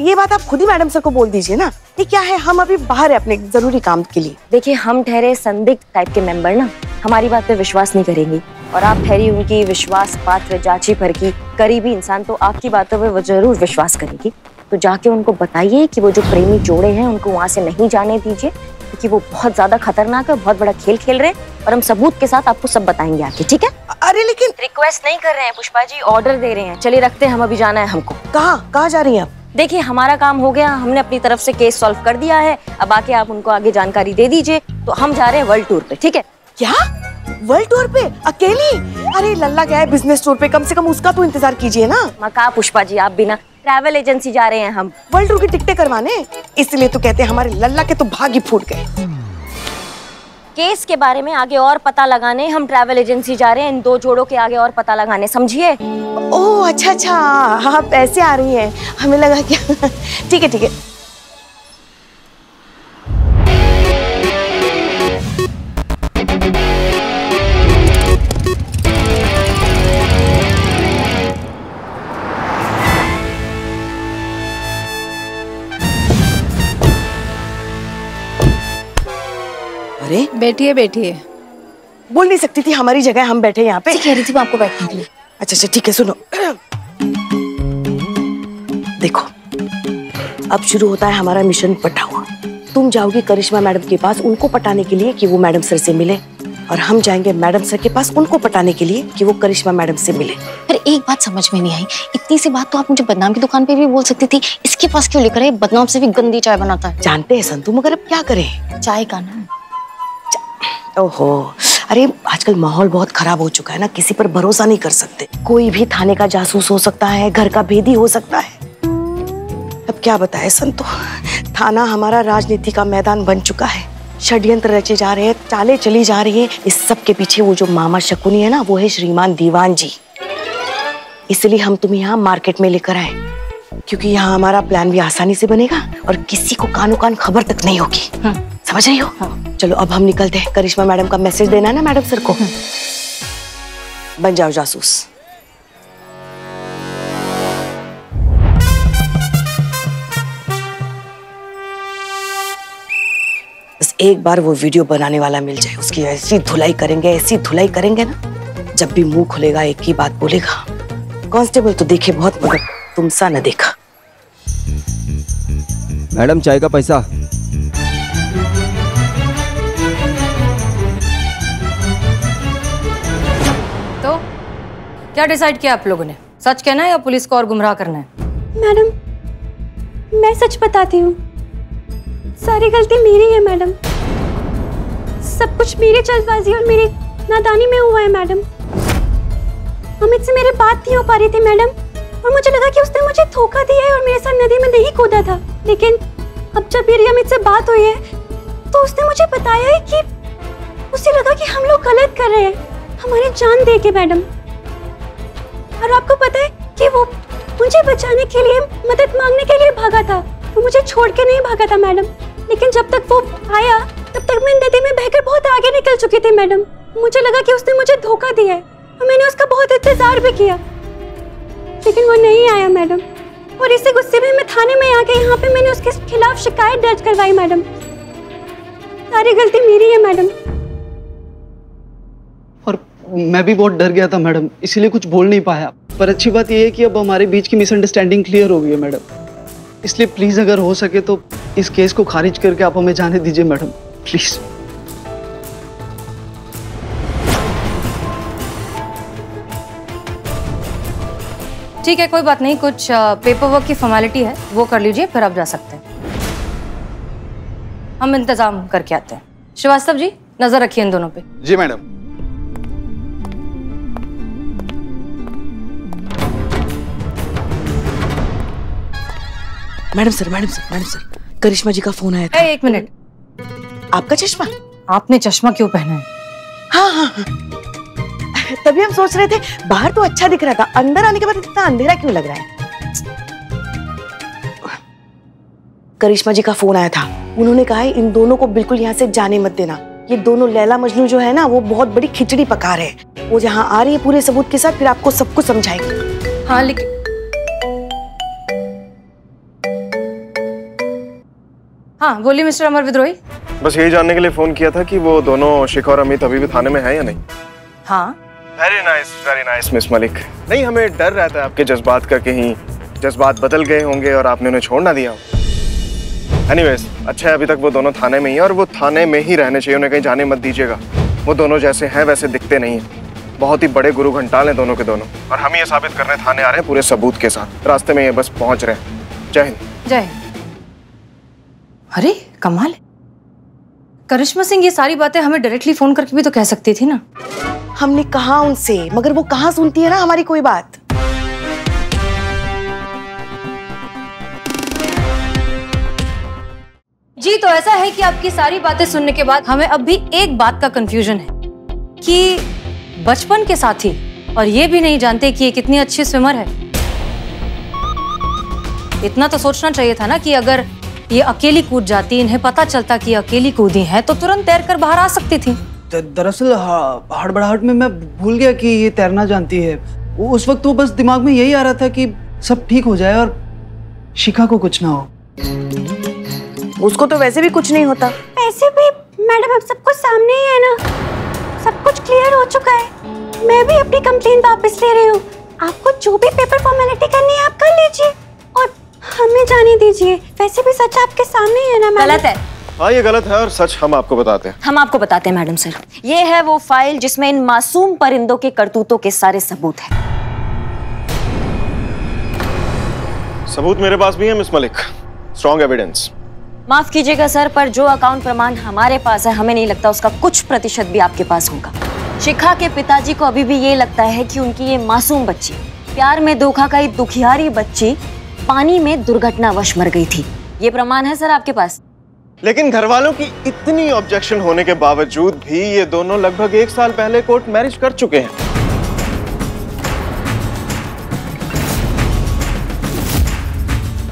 ये बात आप खुद ही मैडम सर को बोल दीजिए ना ये क्या है हम अभी बाहर है अपने ज़रूरी काम के लिए। देखिए हम ठहरे संदिग्ध टाइप के मेंबर ना हमारी बात पे विश्वास नहीं करेंगी। और आप ठहरी उनकी विश्वास पात्र जाची जांची की करीबी इंसान तो आपकी बातों पर वो ज़रूर विश्वास करेगी। तो जाके उनको बताइए कि वो जो प्रेमी जोड़े हैं उनको वहाँ से नहीं जाने दीजिए क्योंकि वो बहुत ज़्यादा खतरनाक है बहुत बड़ा खेल खेल रहे हैं और हम सबूत के साथ आपको सब बताएँगे आके ठीक है? अरे लेकिन रिक्वेस्ट नहीं कर रहे हैं पुष्पा जी ऑर्डर दे रहे हैं। चलिए रखते हैं हम अभी जाना है हमको। कहाँ कहाँ जा रही हैं आप? देखिए हमारा काम हो गया हमने अपनी तरफ़ से केस सॉल्व कर दिया है। अब आके आप उनको आगे जानकारी दे दीजिए। तो हम जा रहे हैं वर्ल्ड टूर पे ठीक है? क्या? वर्ल्ड टूर पे? अकेली? अरे लल्ला गया है बिज़नेस टूर पे? कम से कम उसका तो इंतज़ार कीजिए ना। मका पुष्पा जी आप बिना ट्रैवल एजेंसी जा रहे हैं हम। वर्ल्ड टूर की टिकटें करवाने? इसलिए तो कहते हैं हमारे लल्ला के तो भाग ही फूट गए। केस के बारे में आगे और पता लगाने हम ट्रैवल एजेंसी जा रहे हैं इन दो जोड़ों के आगे और पता लगाने समझिए? ओह अच्छा अच्छा। आप ऐसे आ रही हैं। हमें लगा क्या (laughs) ठीक है ठीक है। अरे। बैठिए बैठिए। बोल नहीं सकती थी हमारी जगह हम बैठे यहाँ पे। कह रही थी मैं आपको बैठने के लिए। अच्छा अच्छा ठीक है सुनो। देखो अब शुरू होता है हमारा मिशन पटा हुआ। तुम जाओगी करिश्मा मैडम के पास उनको पटाने के लिए कि वो मैडम सर से मिले। और हम जाएँगे मैडम सर के पास उनको पटाने के लिए कि वो करिश्मा मैडम से मिले। पर एक बात समझ में नहीं आई। इतनी सी बात तो आप मुझे बदनाम की दुकान पे भी बोल सकती थी। इसके पास क्यों लेकर बदनाम से भी गंदी चाय बनाता है। जानते हैं संतु मगर अब क्या करें? चाय का ना। ओहो। अरे, आजकल माहौल बहुत खराब हो चुका है ना, किसी पर भरोसा नहीं कर सकते। कोई भी थाने का जासूस हो सकता है, घर का भेदी हो सकता है। अब क्या बताए, संतो, थाना हमारा राजनीति का मैदान बन चुका है। षड्यंत्र रचे जा रहे हैं चाले चली जा रही है। इस सब के पीछे वो जो मामा शकुनी है ना, वो है श्रीमान दीवान जी। इसलिए हम तुम्हें यहाँ मार्केट में लेकर आए। क्योंकि यहाँ हमारा प्लान भी आसानी से बनेगा और किसी को कानो कान खबर तक नहीं होगी। समझ रही हो? हाँ। चलो अब हम निकलते हैं। करिश्मा मैडम का मैसेज देना है ना मैडम सर को? बन जाओ जासूस। बस एक बार वो वीडियो बनाने वाला मिल जाए उसकी ऐसी धुलाई करेंगे ऐसी धुलाई करेंगे ना जब भी मुँह खुलेगा एक ही बात बोलेगा। कांस्टेबल तो देखे बहुत मगर तुम सा न देखा। मैडम चाय का पैसा। क्या डिसाइड किया आप लोगों ने? सच कहना है या पुलिस को और गुमराह करना है? मैडम, मैं सच बताती हूँ। सारी गलती मेरी है, मैडम। सब कुछ मेरी जल्दबाजी और मेरी नादानी में हुआ है, मैडम। अमित से मेरी बात नहीं हो पा रही थी, मैडम। और मुझे लगा कि उसने मुझे धोखा दिया है और मेरे साथ नदी में नहीं कूदा था। लेकिन अब जब मेरी अमित से बात हुई है तो उसने मुझे बताया है कि उसे लगा कि हम लोग गलत कर रहे हैं। हमारी जान दे के, मैडम। और आपको पता है कि वो मुझे बचाने के लिए, मदद मांगने के लिए भागा था। वो मुझे छोड़ के नहीं भागा था, मैडम। लेकिन जब तक वो आया, तब तक मैं नदी में बहकर बहुत आगे निकल चुकी थी, मैडम। मुझे लगा कि उसने मुझे धोखा दिया है और मैंने उसका बहुत इंतज़ार भी किया। लेकिन वो नहीं आया, मैडम। और इसी गुस्से में मैं थाने में आके यहाँ पे मैंने उसके खिलाफ शिकायत दर्ज करवाई, मैडम। सारी गलती मेरी है, मैडम। मैं भी बहुत डर गया था मैडम। इसीलिए कुछ बोल नहीं पाया। पर अच्छी बात यह है कि अब हमारे बीच की मिसअंडरस्टैंडिंग क्लियर हो गई है मैडम। इसलिए प्लीज़ अगर हो सके तो इस केस को खारिज करके आप हमें जाने दीजिए मैडम। प्लीज़ ठीक है कोई बात नहीं। कुछ पेपर वर्क की फॉर्मेलिटी है वो कर लीजिए फिर आप जा सकते हैं। हम इंतज़ाम करके आते हैं। श्रीवास्तव जी नज़र रखिए इन दोनों पे। जी madam. Madam sir madam sir madam sir Karishma ji का फ़ोन आया था ए, एक मिनट आपका चश्मा? आपने चश्मा क्यों पहना है? हाँ हाँ हाँ। तभी हम सोच रहे थे बाहर तो अच्छा दिख रहा था अंदर आने के बाद इतना अंधेरा क्यों लग रहा है? करिश्मा जी का फ़ोन आया था। उन्होंने कहा है इन दोनों को बिल्कुल यहाँ से जाने मत देना। ये दोनों लैला मजनू जो है ना वो बहुत बड़ी खिचड़ी पका रहे हैं। वो जहाँ आ रही है पूरे सबूत के साथ फिर आपको सब कुछ समझाएँगे। हाँ लेकिन हाँ बोलिए मिस्टर अमर विद्रोही। बस यही जानने के लिए फ़ोन किया था कि वो दोनों शिखा और अमित अभी भी थाने में है या नहीं? हाँ। Very nice very nice miss Malik नहीं हमें डर रहता है आपके जज्बात का कहीं जज्बात बदल गए होंगे और आपने उन्हें छोड़ ना दिया एनीवेज अच्छा है अभी तक वो दोनों थाने में ही हैं और वो थाने में ही रहने चाहिए उन्हें कहीं जाने मत दीजिएगा। वो दोनों जैसे हैं वैसे दिखते नहीं हैं। बहुत ही बड़े गुरु घंटाल हैं दोनों के दोनों। और हम ये साबित करने थाने आ रहे हैं पूरे सबूत के साथ। रास्ते में ये बस पहुँच रहे हैं। जय हिंद। जय हिंद। अरे कमाल करिश्मा सिंह ये सारी बातें हमें डायरेक्टली फ़ोन करके भी तो कह सकती थी ना। हमने कहा उनसे मगर वो कहाँ सुनती है ना हमारी कोई बात? जी तो ऐसा है कि आपकी सारी बातें सुनने के बाद हमें अब भी एक बात का कंफ्यूजन है कि बचपन के साथी और ये भी नहीं जानते कि ये कितनी अच्छी स्विमर है। इतना तो सोचना चाहिए था ना कि अगर ये अकेली कूद जाती इन्हें पता चलता कि अकेली कूदी है तो तुरंत तैर कर बाहर आ सकती थी। दरअसल हड़बड़ाहट में मैं भूल गया कि ये तैरना जानती है। उस वक्त वो बस दिमाग में यही आ रहा था कि सब ठीक हो जाए और शिखा को कुछ ना हो। उसको तो वैसे भी कुछ नहीं होता। ऐसे भी मैडम अब सब कुछ सामने ही है ना। सब कुछ क्लियर हो चुका है। मैं भी अपनी कंप्लेन वापस ले रही हूँ। आपको जो भी पेपर फॉर्मेलिटी करनी है आप कर लीजिए। हमें जाने दीजिए। वैसे भी सच आपके सामने है ना मैडम? गलत है। हाँ ये गलत है और सच हम आपको बताते हैं। हम आपको बताते हैं मैडम सर। ये है वो फ़ाइल जिसमें इन मासूम परिंदों के करतूतों के सारे सबूत हैं। सबूत मेरे पास भी है मिस मलिक। स्ट्रॉन्ग एविडेंस माफ़ कीजिएगा सर पर जो अकाउंट प्रमाण हमारे पास है हमें नहीं लगता उसका कुछ प्रतिशत भी आपके पास होगा। शिखा के पिताजी को अभी भी ये लगता है कि उनकी ये मासूम बच्ची प्यार में धोखा का दुखियारी बच्ची पानी में दुर्घटनावश मर गई थी। ये प्रमाण है सर आपके पास? लेकिन घर वालों की इतनी ऑब्जेक्शन होने के बावजूद भी ये दोनों लगभग एक साल पहले कोर्ट मैरिज कर चुके हैं।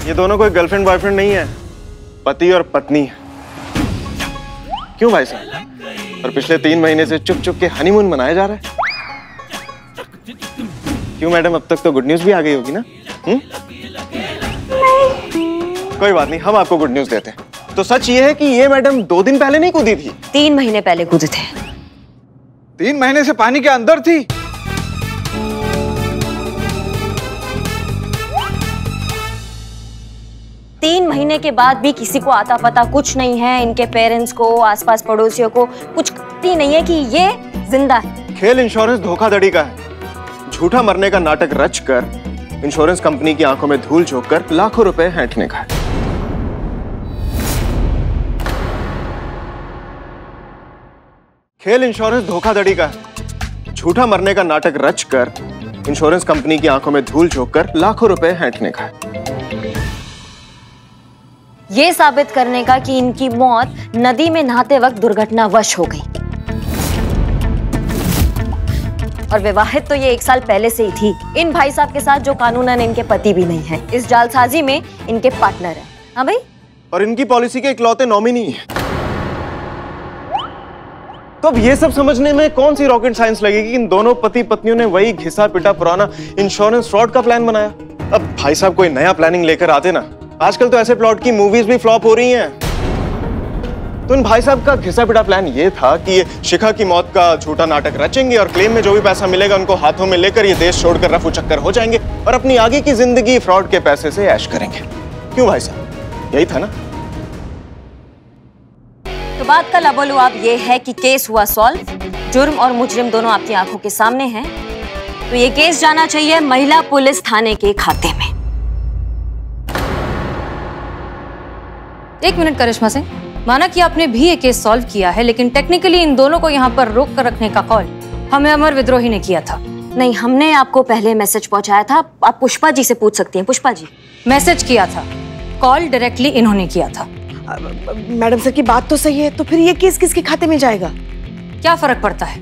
ये दोनों कोई गर्लफ्रेंड बॉयफ्रेंड नहीं है। पति और पत्नी है। क्यों भाई साहब? और पिछले तीन महीने से चुप चुप के हनीमून मनाया जा रहा है। क्यों मैडम, अब तक तो गुड न्यूज़ भी आ गई होगी ना? हुँ? कोई बात नहीं हम आपको गुड न्यूज़ देते हैं। तो सच ये है कि ये मैडम दो दिन पहले नहीं कूदी थी? तीन महीने पहले कूदे थे। तीन महीने से पानी के अंदर थी? तीन महीने के बाद भी किसी को आता पता कुछ नहीं है इनके पेरेंट्स को आसपास पड़ोसियों को कुछ पता नहीं है कि ये ज़िंदा है। खेल इंश्योरेंस धोखाधड़ी का है। झूठा मरने का नाटक रच कर इंश्योरेंस कंपनी की आँखों में धूल झोंक कर लाखों रुपए हैंटने का है। खेल इंश्योरेंस धोखाधड़ी का है। झूठा मरने का नाटक रच कर इंश्योरेंस कंपनी की आँखों में धूल झोंक कर लाखों रुपए हैंटने का है। ये साबित करने का कि इनकी मौत नदी में नहाते वक्त दुर्घटनावश हो गई। और विवाहित तो ये एक साल पहले से ही थी। इन भाई साहब के साथ जो कानूनन इनके पति भी नहीं है। इस जालसाजी में इनके पार्टनर है। हाँ भाई? और इनकी पॉलिसी के इकलौते नॉमिनी है। तो अब ये सब समझने में कौन सी रॉकेट साइंस लगेगी इन दोनों पति पत्नियों ने वही घिसा पिटा पुराना इंश्योरेंस फ्रॉड का प्लान बनाया? अब भाई साहब, कोई नया प्लानिंग लेकर आते ना। आजकल तो ऐसे प्लॉट की मूवीज़ भी फ्लॉप हो रही हैं। तो इन भाई साहब का घिसा पिटा प्लान ये था कि ये शिखा की मौत का झूठा नाटक रचेंगे और क्लेम में जो भी पैसा मिलेगा उनको हाथों में लेकर ये देश छोड़कर रफू चक्कर हो जाएँगे और अपनी आगे की ज़िंदगी फ्रॉड के पैसे से ऐश करेंगे। क्यों भाई साहब? यही था ना? तो बात का लबोलुआब ये है कि केस हुआ सॉल्व। जुर्म और मुजरिम दोनों आपकी आँखों के सामने हैं। तो ये केस जाना चाहिए महिला पुलिस थाने के खाते में। एक मिनट करिश्मा सिंह। माना कि आपने भी ये केस सॉल्व किया है लेकिन टेक्निकली इन दोनों को यहाँ पर रोक कर रखने का कॉल हमें अमर विद्रोही ने किया था। नहीं हमने आपको पहले मैसेज पहुँचाया था। आप पुष्पा जी से पूछ सकती हैं। पुष्पा जी। मैसेज किया था। कॉल डायरेक्टली इन्होंने किया था। मैडम सर की बात तो सही है तो फिर ये केस किसके खाते में जाएगा? क्या फ़र्क पड़ता है?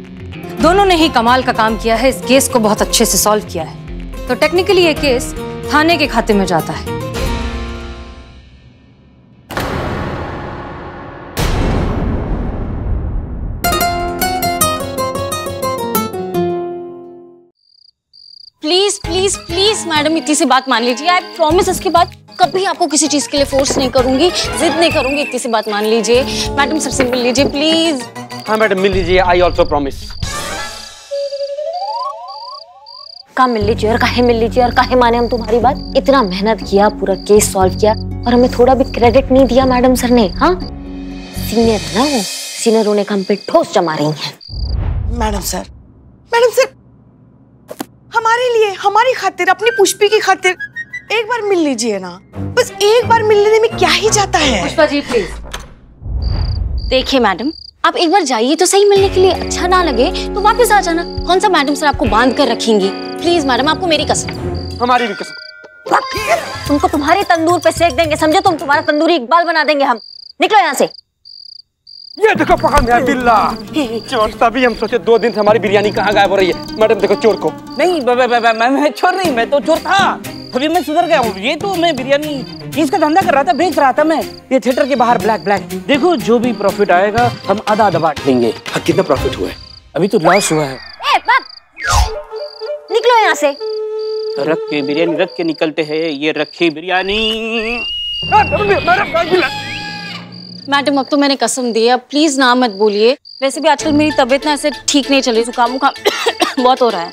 दोनों ने ही कमाल का काम किया है इस केस को बहुत अच्छे से सॉल्व किया है। तो टेक्निकली ये केस थाने के खाते में जाता है। प्लीज़ प्लीज़ प्लीज़ मैडम इतनी सी बात मान लीजिए। आई प्रॉमिस इसके बाद कभी आपको किसी चीज़ के लिए फोर्स नहीं करूँगी जिद नहीं करूँगी इतनी सी बात मान लीजिए। मैडम सर से मिल लीजिए प्लीज़ हाँ मैडम मिल लीजिए। आई ऑल्सो प्रॉमिस का मिल लीजिए और काहे मिल लीजिए और काहे माने हम तुम्हारी बात? इतना मेहनत किया पूरा केस सॉल्व किया और हमें थोड़ा भी क्रेडिट नहीं दिया मैडम सर ने हाँ? सीनियर है ना वो सीनियर होने का हम पे ठोस जमा रही हैं। मैडम सर मैडम सर हमारे लिए हमारी खातिर अपनी पुष्पी की खातिर एक बार मिल लीजिए ना। बस एक बार मिल लेने में क्या ही जाता है? पुष्पा जी प्लीज़ देखिए मैडम आप एक बार जाइए तो सही मिलने के लिए अच्छा ना लगे तो वापस आ जाना। कौन सा मैडम सर आपको बाँध कर रखेंगी? प्लीज़ मैडम आपको मेरी कसम। हमारी भी कसम। तुमको तुम्हारे तंदूर पे सेक देंगे समझे? तुम तुम्हारा तंदूरी इकबाल बना देंगे हम। निकलो यहाँ से। ये देखो पकड़ में बिल्ला। चोर तभी हम सोचे दो दिन से हमारी बिरयानी कहाँ गायब हो रही है। मैडम देखो चोर को। नहीं ब- ब- ब- ब- मैं मैं चोर नहीं मैं तो चोर था। अभी मैं सुधर गया हूँ। ये तो मैं बिरयानी चीज़ का धंधा कर रहा था बेच रहा था मैं। ये थिएटर के बाहर ब्लैक ब्लैक। देखो जो भी प्रॉफिट आएगा हम आधा आधा बांट लेंगे हाँ, कितना प्रॉफिट हुआ है? अभी तो लॉस हुआ है। ए, निकलो यहाँ से। रख के बिरयानी रख के निकलते हैं। ये रखी बिरयानी। मैडम अब तो मैंने कसम दी है। अब प्लीज़ ना मत बोलिए। वैसे भी आजकल मेरी तबीयत ना ऐसे ठीक नहीं चल रही। जुकाम उकाम (coughs) बहुत हो रहा है।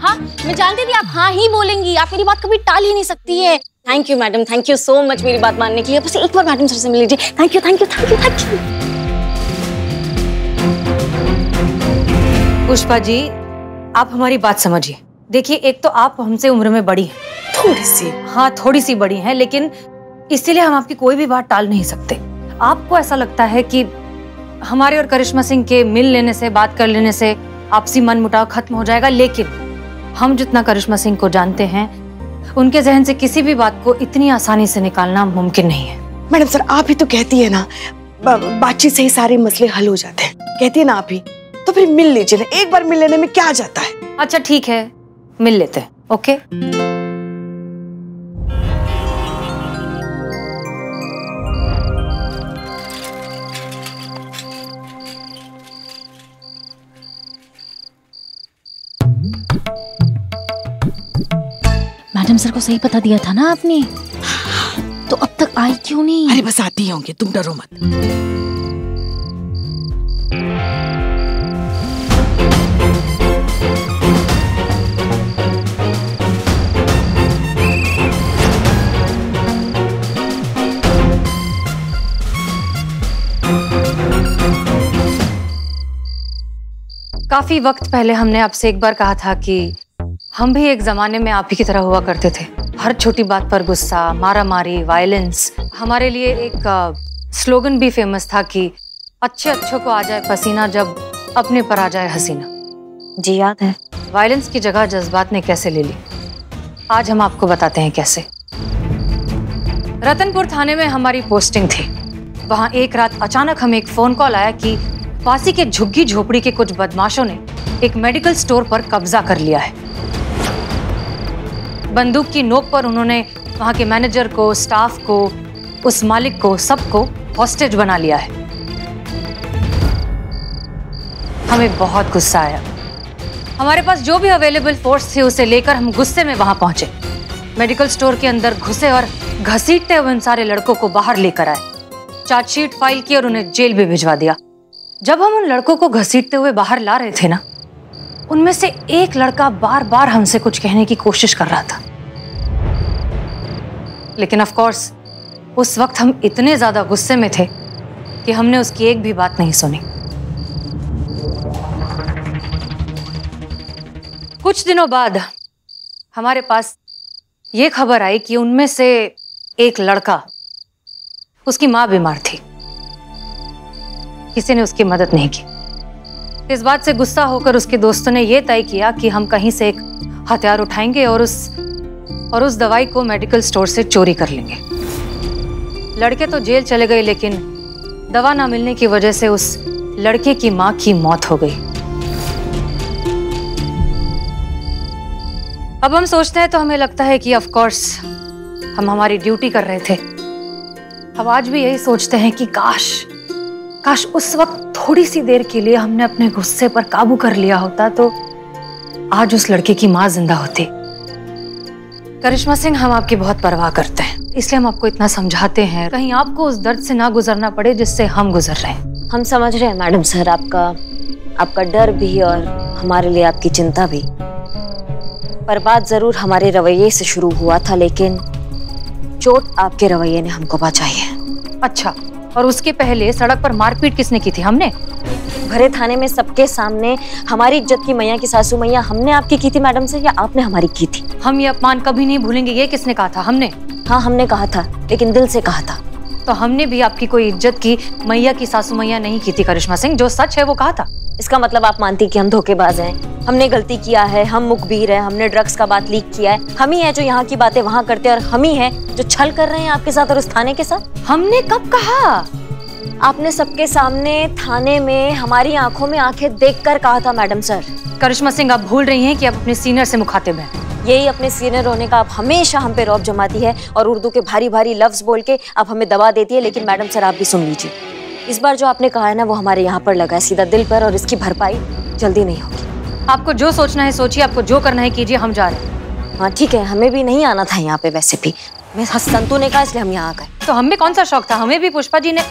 हाँ? मैं जानती थी आप हाँ ही बोलेंगी। आप मेरी बात कभी टाल ही नहीं सकती है। Thank you madam thank you so much मेरी बात मानने के लिए। बस एक बार मैडम सर से मिल लीजिए। Thank you thank you thank you thank you Pushpa ji आप हमारी बात समझिए। देखिए एक तो आप हमसे उम्र में बड़ी हैं। थोड़ी सी। हाँ थोड़ी सी बड़ी हैं लेकिन इसीलिए हम आपकी कोई भी बात टाल नहीं सकते। आपको ऐसा लगता है कि हमारे और करिश्मा सिंह के मिल लेने से बात कर लेने से आपसी मन मुटाव खत्म हो जाएगा? लेकिन हम जितना करिश्मा सिंह को जानते हैं उनके जहन से किसी भी बात को इतनी आसानी से निकालना मुमकिन नहीं है। मैडम सर आप ही तो कहती है ना बातचीत से ही सारे मसले हल हो जाते हैं। कहती है ना आप ही तो फिर मिल लीजिए ना एक बार मिल लेने में क्या जाता है? अच्छा ठीक है मिल लेते हैं ओके? मैडम सर को सही पता दिया था ना आपने? तो अब तक आई क्यों नहीं? अरे बस आती होंगे तुम डरो मत। काफ़ी वक्त पहले हमने आपसे एक बार कहा था कि हम भी एक जमाने में आप ही की तरह हुआ करते थे। हर छोटी बात पर गुस्सा मारा मारी वायलेंस हमारे लिए एक स्लोगन भी फ़ेमस था कि अच्छे अच्छों को आ जाए पसीना जब अपने पर आ जाए हसीना। जी याद है। वायलेंस की जगह जज्बात ने कैसे ले ली? आज हम आपको बताते हैं कैसे। रतनपुर थाने में हमारी पोस्टिंग थी। वहाँ एक रात अचानक हमें एक फ़ोन कॉल आया कि पासी के झुग्गी झोपड़ी के कुछ बदमाशों ने एक मेडिकल स्टोर पर कब्जा कर लिया है। बंदूक की नोक पर उन्होंने वहाँ के मैनेजर को, स्टाफ को, उस मालिक को, सबको हॉस्टेज बना लिया है। हमें बहुत गुस्सा आया। हमारे पास जो भी अवेलेबल फोर्स थी, उसे लेकर हम गुस्से में वहाँ पहुँचे। मेडिकल स्टोर के अंदर घुसे और घसीटते हुए उन सारे लड़कों को बाहर लेकर आए। चार्जशीट फ़ाइल की और उन्हें जेल भी भिजवा दिया। जब हम उन लड़कों को घसीटते हुए बाहर ला रहे थे ना उनमें से एक लड़का बार बार हमसे कुछ कहने की कोशिश कर रहा था। लेकिन ऑफ़ कोर्स उस वक्त हम इतने ज़्यादा गुस्से में थे कि हमने उसकी एक भी बात नहीं सुनी। कुछ दिनों बाद हमारे पास ये खबर आई कि उनमें से एक लड़का, उसकी माँ बीमार थी। किसी ने उसकी मदद नहीं की। इस बात से गुस्सा होकर उसके दोस्तों ने यह तय किया कि हम कहीं से एक हथियार उठाएँगे और उस और उस दवाई को मेडिकल स्टोर से चोरी कर लेंगे। लड़के तो जेल चले गए, लेकिन दवा ना मिलने की वजह से उस लड़के की माँ की मौत हो गई। अब हम सोचते हैं तो हमें लगता है कि ऑफ़ कोर्स हम हमारी ड्यूटी कर रहे थे। अब आज भी यही सोचते हैं कि काश काश उस वक्त थोड़ी सी देर के लिए हमने अपने गुस्से पर काबू कर लिया होता तो आज उस लड़के की माँ ज़िंदा होती। करिश्मा सिंह हम आपकी बहुत परवाह करते हैं। इसलिए हम आपको इतना समझाते हैं। कहीं आपको उस दर्द से ना गुजरना पड़े जिससे हम गुजर रहे हैं। हम समझ रहे हैं मैडम सर आपका आपका डर भी और हमारे लिए आपकी चिंता भी। पर बात ज़रूर हमारे रवैये से शुरू हुआ था लेकिन चोट आपके रवैये ने हमको बचाई है। अच्छा और उसके पहले सड़क पर मारपीट किसने की थी? हमने। भरे थाने में सबके सामने हमारी इज़्ज़त की मैया की सासू मैया हमने आपकी की थी मैडम से या आपने हमारी की थी? हम ये अपमान कभी नहीं भूलेंगे ये किसने कहा था? हमने। हाँ हमने कहा था लेकिन दिल से कहा था। तो हमने भी आपकी कोई इज़्ज़त की मैया की सासू मैया नहीं की थी करिश्मा सिंह जो सच है वो कहा था। इसका मतलब आप मानती कि हम धोखेबाज हैं। हमने गलती किया है हम मुखबीर हैं हमने ड्रग्स का बात लीक किया है। हम ही है जो यहाँ की बातें वहाँ करते हैं और हम ही है जो छल कर रहे हैं आपके साथ और उस थाने के साथ। हमने कब कहा? आपने सबके सामने थाने में हमारी आँखों में आँखें देखकर कहा था मैडम सर। करिश्मा सिंह आप भूल रही हैं कि आप अपने सीनियर से मुखातिब हैं। यही अपने सीनियर होने का आप हमेशा हम पे रौब जमाती है और उर्दू के भारी भारी लफ्ज बोल के आप हमें दबा देती है लेकिन मैडम सर आप भी सुन लीजिए। इस बार जो आपने कहा है ना वो हमारे यहाँ पर लगा है सीधा दिल पर और इसकी भरपाई जल्दी नहीं होगी। आपको जो सोचना है सोचिए आपको जो करना है कीजिए हम जा रहे हैं। हाँ ठीक है हमें भी नहीं आना था यहाँ पे वैसे भी। मैं संतू ने कहा इसलिए हम यहाँ आ गए। तो हमें कौन सा शौक था? हमें भी पुष्पा जी ने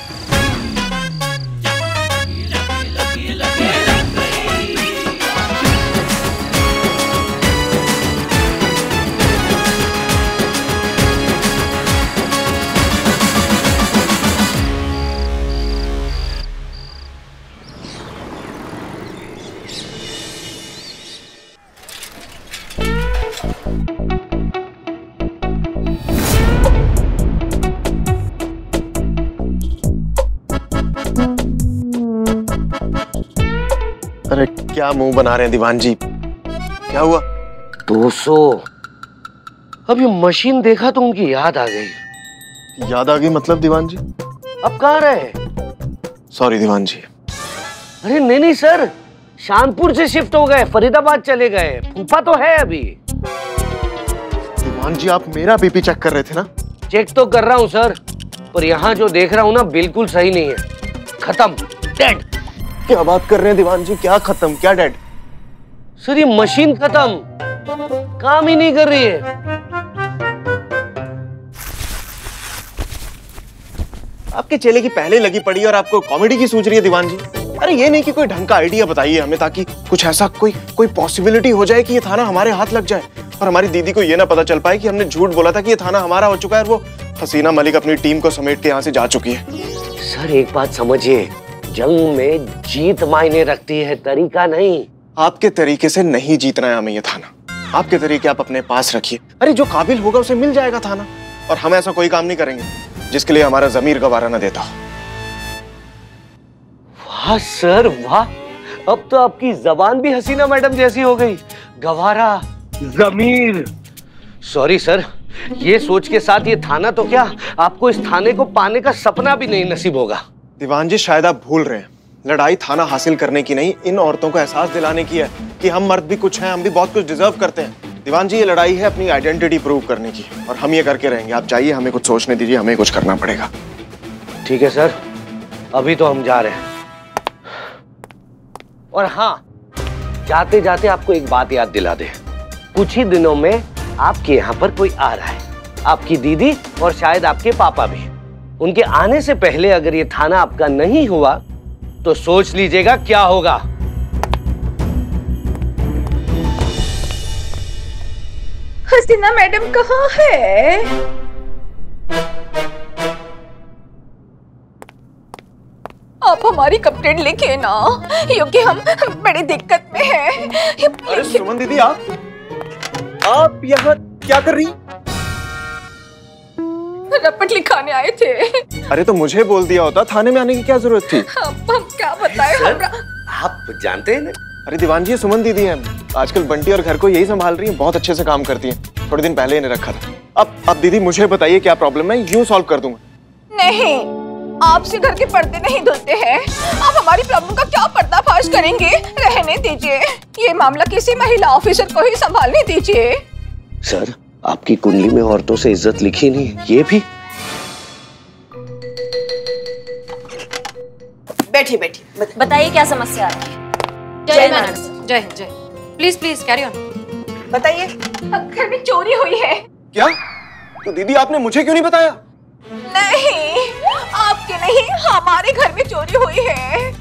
अरे क्या मुँह बना रहे हैं दीवान जी क्या हुआ? दो सौ। अब ये मशीन देखा तो उनकी याद आ गई। याद आ गई मतलब दीवान जी अब कहा रहे? सॉरी दीवान जी अरे नहीं नहीं सर। शानपुर से शिफ्ट हो गए फरीदाबाद चले गए। फूफा तो है अभी। दीवान जी आप मेरा बीपी चेक कर रहे थे ना? चेक तो कर रहा हूँ सर। पर यहाँ जो देख रहा हूँ ना बिल्कुल सही नहीं है। खत्म। डेड क्या बात कर रहे हैं दीवान जी? क्या खत्म? क्या डेड सर ये मशीन खत्म। काम ही नहीं कर रही है। आपके चेले की पहले लगी पड़ी और आपको कॉमेडी की सूझ रही है दीवान जी। अरे ये नहीं कि कोई ढंग का आइडिया बताइए हमें ताकि कुछ ऐसा कोई कोई पॉसिबिलिटी हो जाए कि ये थाना हमारे हाथ लग जाए। और हमारी दीदी को ये ना पता चल पाए कि हमने झूठ बोला था कि ये थाना हमारा हो चुका है और वो हसीना मलिक अपनी टीम को समेट के यहाँ से जा चुकी है। सर एक बात समझिए। जंग में जीत मायने रखती है तरीका नहीं। आपके तरीके से नहीं जीतना है हमें ये थाना। आपके तरीके आप अपने पास रखिए। अरे जो काबिल होगा उसे मिल जाएगा थाना। और हम ऐसा कोई काम नहीं करेंगे जिसके लिए हमारा जमीर गवारा न देता वाह सर वाह। अब तो आपकी जबान भी हसीना मैडम जैसी हो गई। गवारा। जमीर। सॉरी सर ये सोच के साथ ये थाना तो क्या आपको इस थाने को पाने का सपना भी नहीं नसीब होगा? दीवान जी शायद आप भूल रहे हैं। लड़ाई थाना हासिल करने की नहीं, इन औरतों को एहसास दिलाने की है कि हम मर्द भी कुछ हैं, हम भी बहुत कुछ डिजर्व करते हैं। दीवान जी ये लड़ाई है अपनी आइडेंटिटी प्रूव करने की और हम ये करके रहेंगे। आप जाइए, हमें कुछ सोचने दीजिए, हमें कुछ करना पड़ेगा। ठीक है, सर। अभी तो हम जा रहे हैं। और हाँ जाते जाते आपको एक बात याद दिला दे। कुछ ही दिनों में आपके यहाँ पर कोई आ रहा है। आपकी दीदी और शायद आपके पापा भी। उनके आने से पहले अगर ये थाना आपका नहीं हुआ तो सोच लीजिएगा क्या होगा। हसीना मैडम कहाँ है? आप हमारी कंप्लेंट लिखिए ना क्योंकि हम बड़ी दिक्कत में हैं। अरे सुमन दीदी आप? आप यहाँ क्या कर रही? रपट लिखाने आए थे। अरे तो मुझे बोल दिया होता। थाने में आने की क्या ज़रूरत थी? अब हम क्या बताएँ आप जानते हैं ना? अरे दीवान जी सुमन दीदी हैं। आजकल बंटी और घर को यही संभाल रही हैं बहुत अच्छे से काम करती हैं। थोड़े दिन पहले इन्हें रखा था। अब अब दीदी मुझे बताइए क्या प्रॉब्लम है? यूँ सॉल्व कर दूँगा। नहीं आपसे घर के पर्दे नहीं धुलते हैं। आप हमारी प्रॉब्लम का क्या पर्दाफाश करेंगे? रहने दीजिए। ये मामला किसी महिला ऑफिसर को ही संभालने दीजिए। सर आपकी कुंडली में औरतों से इज़्ज़त लिखी नहीं ये भी? बैठी बैठी बताइए क्या समस्या है? जय मैडम जय जय प्लीज़ प्लीज़ कैरी ऑन बताइए। घर में चोरी हुई है। क्या? तो दीदी आपने मुझे क्यों नहीं बताया? नहीं आपके नहीं हमारे घर में चोरी हुई है।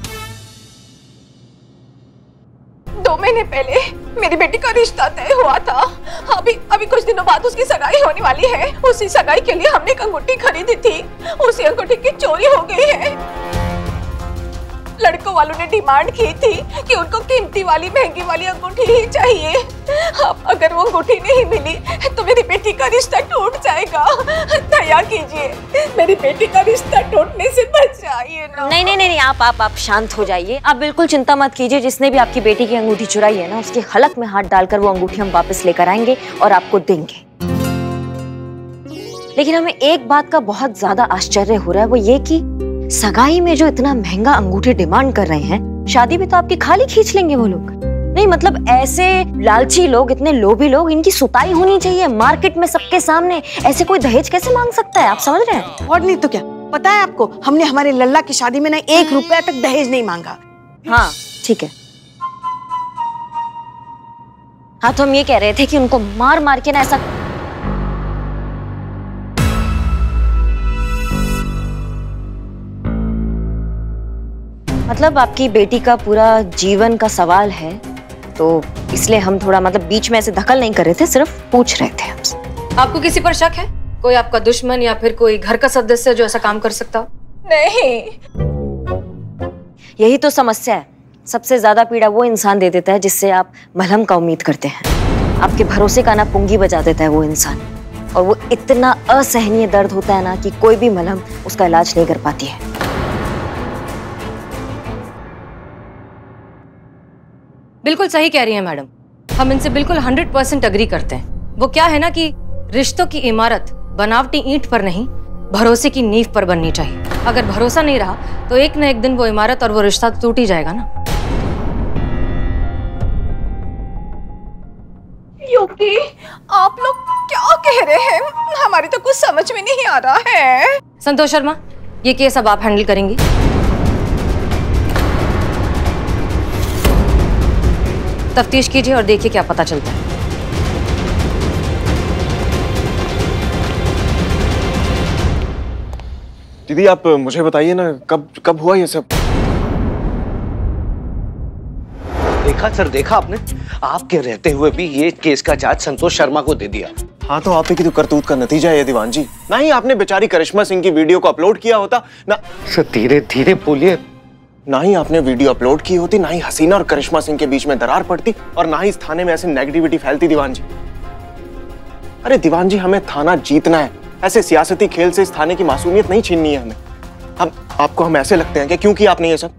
दो महीने पहले मेरी बेटी का रिश्ता तय हुआ था। अभी अभी कुछ दिनों बाद उसकी सगाई होने वाली है। उसी सगाई के लिए हमने एक अंगूठी खरीदी थी। उसी अंगूठी की चोरी हो गई है। लड़कों वालों ने डिमांड की थी कि उनको कीमती वाली, महँगी वाली अंगूठी ही चाहिए। अब अगर वो अंगूठी नहीं मिली तो मेरी बेटी का रिश्ता टूट जाएगा। दया कीजिए, मेरी बेटी का रिश्ता टूटने से बचाइए ना। नहीं नहीं नहीं, आप आप आप शांत हो जाइए। आप बिल्कुल चिंता मत कीजिए, जिसने भी आपकी बेटी की अंगूठी चुराई है ना, उसके हलक में हाथ डालकर वो अंगूठी हम वापस लेकर आएँगे और आपको देंगे। लेकिन हमें एक बात का बहुत ज़्यादा आश्चर्य हो रहा है, वो ये कि सगाई में जो इतना महँगा अंगूठी डिमांड कर रहे हैं शादी में तो आपकी खाली खींच लेंगे वो लोग। नहीं मतलब ऐसे लालची लोग इतने लोभी लोग इनकी सुताई होनी चाहिए मार्केट में सबके सामने। ऐसे कोई दहेज कैसे मांग सकता है? आप समझ रहे हैं? और नहीं तो क्या? पता है आपको हमने हमारे लल्ला की शादी में ना एक रुपया तक दहेज नहीं मांगा। हाँ ठीक है। हाँ तो हम ये कह रहे थे कि उनको मार मार के ना ऐसा मतलब आपकी बेटी का पूरा जीवन का सवाल है तो इसलिए हम थोड़ा मतलब बीच में ऐसे दखल नहीं कर रहे थे सिर्फ़ पूछ रहे थे आपसे आपको किसी पर शक है? कोई आपका दुश्मन या फिर कोई घर का सदस्य जो ऐसा काम कर सकता हो? नहीं। यही तो समस्या है। सबसे ज़्यादा पीड़ा वो इंसान दे देता है जिससे आप मलहम का उम्मीद करते हैं। आपके भरोसे का ना पुंगी बजा देता है वो इंसान। और वो इतना असहनीय दर्द होता है ना कि कोई भी मलहम उसका इलाज नहीं कर पाती है। बिल्कुल सही कह रही हैं मैडम। हम इनसे बिल्कुल हंड्रेड परसेंट अग्री करते हैं। वो क्या है ना कि रिश्तों की इमारत बनावटी ईंट पर नहीं भरोसे की नींव पर बननी चाहिए। अगर भरोसा नहीं रहा तो एक न एक दिन वो इमारत और वो रिश्ता टूट ही जाएगा ना। योगी आप लोग क्या कह रहे हैं? हमारी तो कुछ समझ में नहीं आ रहा है। संतोष शर्मा ये केस अब आप हैंडल करेंगी। तफ्तीश कीजिए और देखिए क्या पता चलता है। दीदी आप मुझे बताइए ना कब कब हुआ ये सब? देखा सर देखा आपने? आपके रहते हुए भी ये केस का चार्ज संतोष शर्मा को दे दिया। हाँ तो आप ही की तो करतूत का नतीजा है दीवान जी। ना ही आपने बेचारी करिश्मा सिंह की वीडियो को अपलोड किया होता ना सर धीरे धीरे बोलिए। ना ही आपने वीडियो अपलोड की होती ना ही हसीना और करिश्मा सिंह के बीच में दरार पड़ती और ना ही इस थाने में ऐसी नेगेटिविटी फैलती दीवान जी अरे दीवान जी हमें थाना जीतना है। ऐसे सियासती खेल से इस थाने की मासूमियत नहीं छीननी है हमें। हम आपको हम ऐसे लगते हैं कि क्यों किया आपने ये सब?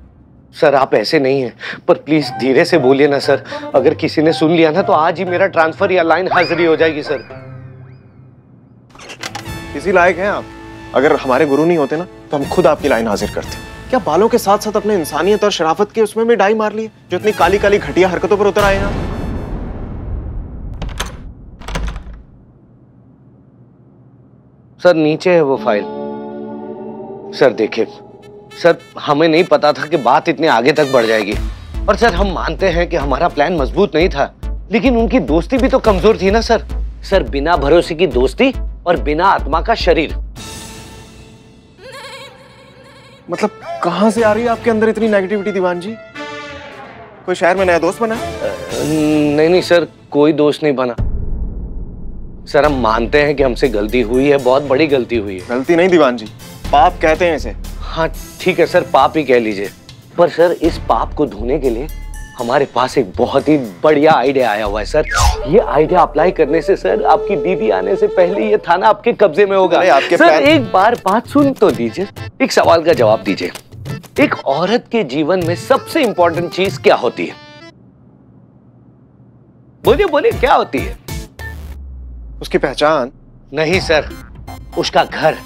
सर आप ऐसे नहीं हैं पर प्लीज़ धीरे से बोलिए ना सर। अगर किसी ने सुन लिया ना तो आज ही मेरा ट्रांसफ़र या लाइन हाजिरी हो जाएगी सर। किसी लायक हैं आप। अगर हमारे गुरु नहीं होते ना तो हम खुद आपकी लाइन हाजिर करते। क्या बालों के साथ साथ अपने इंसानियत और शराफत के उसमें भी डाई मार लिए जो इतनी काली काली घटिया हरकतों पर उतर आए हैं? सर, नीचे है वो फ़ाइल। सर, देखिए, सर, हमें नहीं पता था कि बात इतने आगे तक बढ़ जाएगी। और सर, हम मानते हैं कि हमारा प्लान मज़बूत नहीं था, लेकिन उनकी दोस्ती भी तो कमज़ोर थी ना, सर? सर, बिना भरोसे की दोस्ती और बिना आत्मा का शरीर। मतलब कहाँ से आ रही है आपके अंदर इतनी नेगेटिविटी दीवान जी? कोई शहर में नया दोस्त बना नहीं नहीं सर कोई दोस्त नहीं बना। सर हम मानते हैं कि हमसे गलती हुई है बहुत बड़ी गलती हुई है। गलती नहीं दीवान जी। पाप कहते हैं इसे। हाँ ठीक है सर पाप ही कह लीजिए। पर सर इस पाप को धोने के लिए हमारे पास एक बहुत ही बढ़िया आइडिया आया हुआ है सर। ये आइडिया अप्लाई करने से सर आपकी दीदी आने से पहले ये थाना आपके कब्जे में होगा। आपके सर एक बार बात सुन तो लीजिए एक सवाल का जवाब दीजिए। एक औरत के जीवन में सबसे इंपॉर्टेंट चीज़ क्या होती है? बोलिए बोलिए क्या होती है? उसकी पहचान। नहीं सर। उसका घर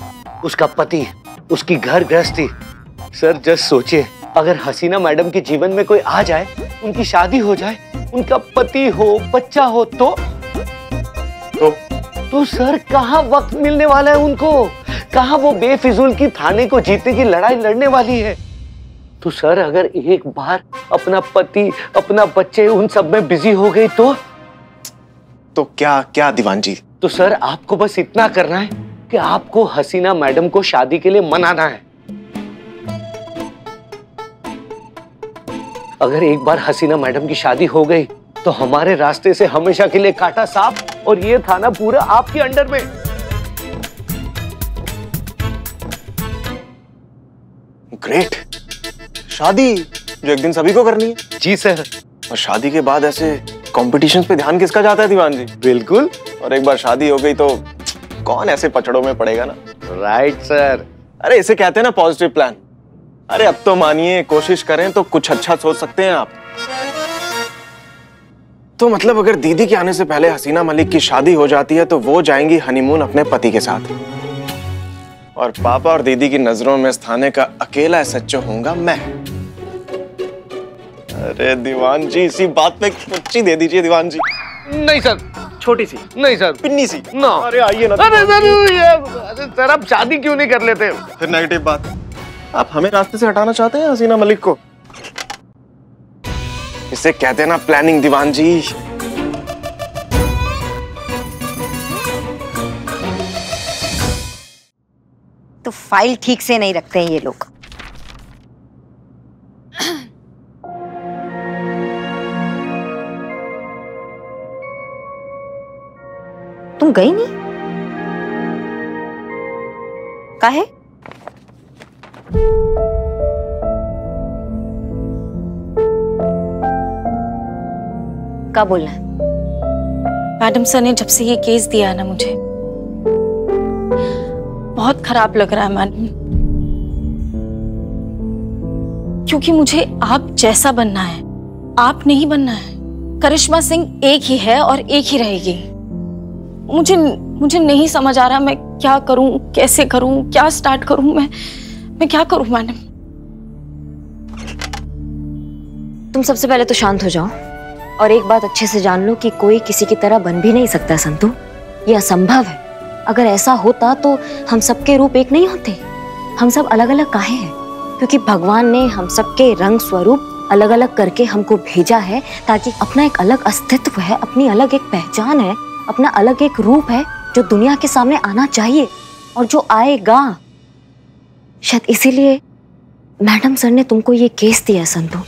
उसका पति उसकी घर गृहस्थी। सर जस्ट सोचिए। अगर हसीना मैडम के जीवन में कोई आ जाए उनकी शादी हो जाए उनका पति हो बच्चा हो तो? तो? तो सर कहाँ वक्त मिलने वाला है उनको? कहा वो बेफिजूल की थाने को जीतने की लड़ाई लड़ने वाली है? तो सर अगर एक बार अपना पति अपना बच्चे उन सब में बिज़ी हो गई तो? तो क्या क्या दीवान जी तो सर आपको बस इतना करना है कि आपको हसीना मैडम को शादी के लिए मनाना है। अगर एक बार हसीना मैडम की शादी हो गई तो हमारे रास्ते से हमेशा के लिए काटा साफ़ और ये थाना पूरा आपके अंडर में। ग्रेट। शादी जो एक दिन सभी को करनी है। जी सर। और शादी के बाद ऐसे कॉम्पिटिशन्स पे ध्यान किसका जाता है दीवान जी? बिल्कुल। और एक बार शादी हो गई तो कौन ऐसे पचड़ों में पड़ेगा ना? राइट सर अरे इसे कहते हैं ना पॉजिटिव प्लान अरे अब तो मानिए कोशिश करें तो कुछ अच्छा सोच सकते हैं आप। तो मतलब अगर दीदी के आने से पहले हसीना मलिक की शादी हो जाती है तो वो जाएँगी हनीमून अपने पति के साथ। और पापा और दीदी की नज़रों में इस थाने का अकेला सच्चो होऊँगा मैं। अरे दीवान जी इसी बात पे कुच्ची दे दीजिए दीवान जी। नहीं सर। छोटी सी। नहीं सर। पिन्नी सी। ना। अरे आइए ना। अरे सर ये अरे सर आप शादी क्यों नहीं कर लेते? फिर नेगेटिव बात। आप हमें रास्ते से हटाना चाहते हैं, हसीना मलिक को? इसे कहते हैं ना प्लानिंग दीवान जी तो फ़ाइल ठीक से नहीं रखते हैं ये लोग। तुम गई नहीं? काहे क्या बोलना है? मैडम सर ने जब से ये केस दिया है ना मुझे, बहुत खराब लग रहा है मैडम। क्योंकि मुझे आप जैसा बनना है, आप नहीं बनना है। करिश्मा सिंह एक ही है और एक ही रहेगी। मुझे मुझे नहीं समझ आ रहा मैं क्या करूँ, कैसे करूँ, क्या स्टार्ट करूँ मैं। मैं क्या करूँ, मैडम? तुम सबसे पहले तो शांत हो जाओ और एक बात अच्छे से जान लो कि कोई किसी की तरह बन भी नहीं सकता संतु। ये असंभव है। अगर ऐसा होता तो हम सबके रूप एक नहीं होते। हम सब अलग अलग काहे हैं? क्योंकि भगवान ने हम सबके रंग स्वरूप अलग अलग करके हमको भेजा है ताकि अपना एक अलग अस्तित्व है, अपनी अलग एक पहचान है, अपना अलग एक रूप है जो दुनिया के सामने आना चाहिए और जो आएगा शायद इसीलिए मैडम सर ने तुमको ये केस दिया संतु।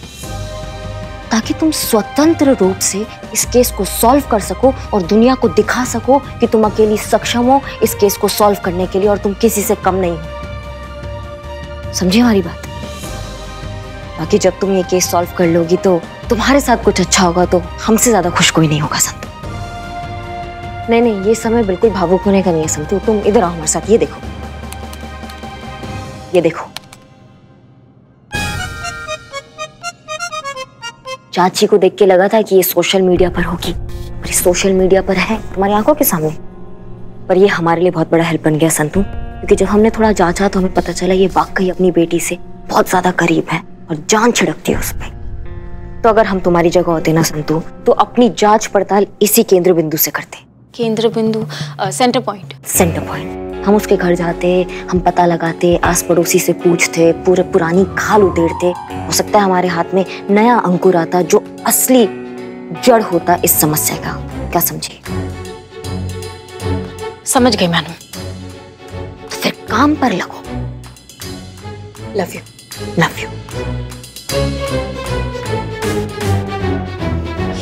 ताकि तुम स्वतंत्र रूप से इस केस को सॉल्व कर सको और दुनिया को दिखा सको कि तुम अकेली सक्षम हो इस केस को सॉल्व करने के लिए और तुम किसी से कम नहीं हो। समझे हमारी बात? बाकी जब तुम ये केस सॉल्व कर लोगी तो तुम्हारे साथ कुछ अच्छा होगा तो हमसे ज़्यादा खुश कोई नहीं होगा संतु। नहीं नहीं, ये समय बिल्कुल भावुक होने का नहीं है संतु। तुम इधर आओ हमारे साथ, ये देखो। ये देखो। चाची को देख के लगा था कि ये सोशल मीडिया पर होगी। और ये सोशल मीडिया पर है हमारी आँखों के सामने। पर ये हमारे लिए बहुत बड़ा हेल्प बन गया संतु। क्योंकि जब हमने थोड़ा जांचा तो हमें पता चला ये वाकई अपनी बेटी से बहुत ज़्यादा करीब है और जान छिड़कती है उसमें। तो अगर हम तुम्हारी जगह होते ना संतु तो अपनी जाँच पड़ताल इसी केंद्र बिंदु से करते। केंद्र बिंदु सेंटर पॉइंट सेंटर पॉइंट हम उसके घर जाते हम पता लगाते आस पड़ोसी से पूछते पूरे पुरानी खाल उधेड़ते। हो सकता है हमारे हाथ में नया अंकुर आता जो असली जड़ होता इस समस्या का। क्या समझे? समझ गई मैडम। तो फिर काम पर लगो। लव यू लव यू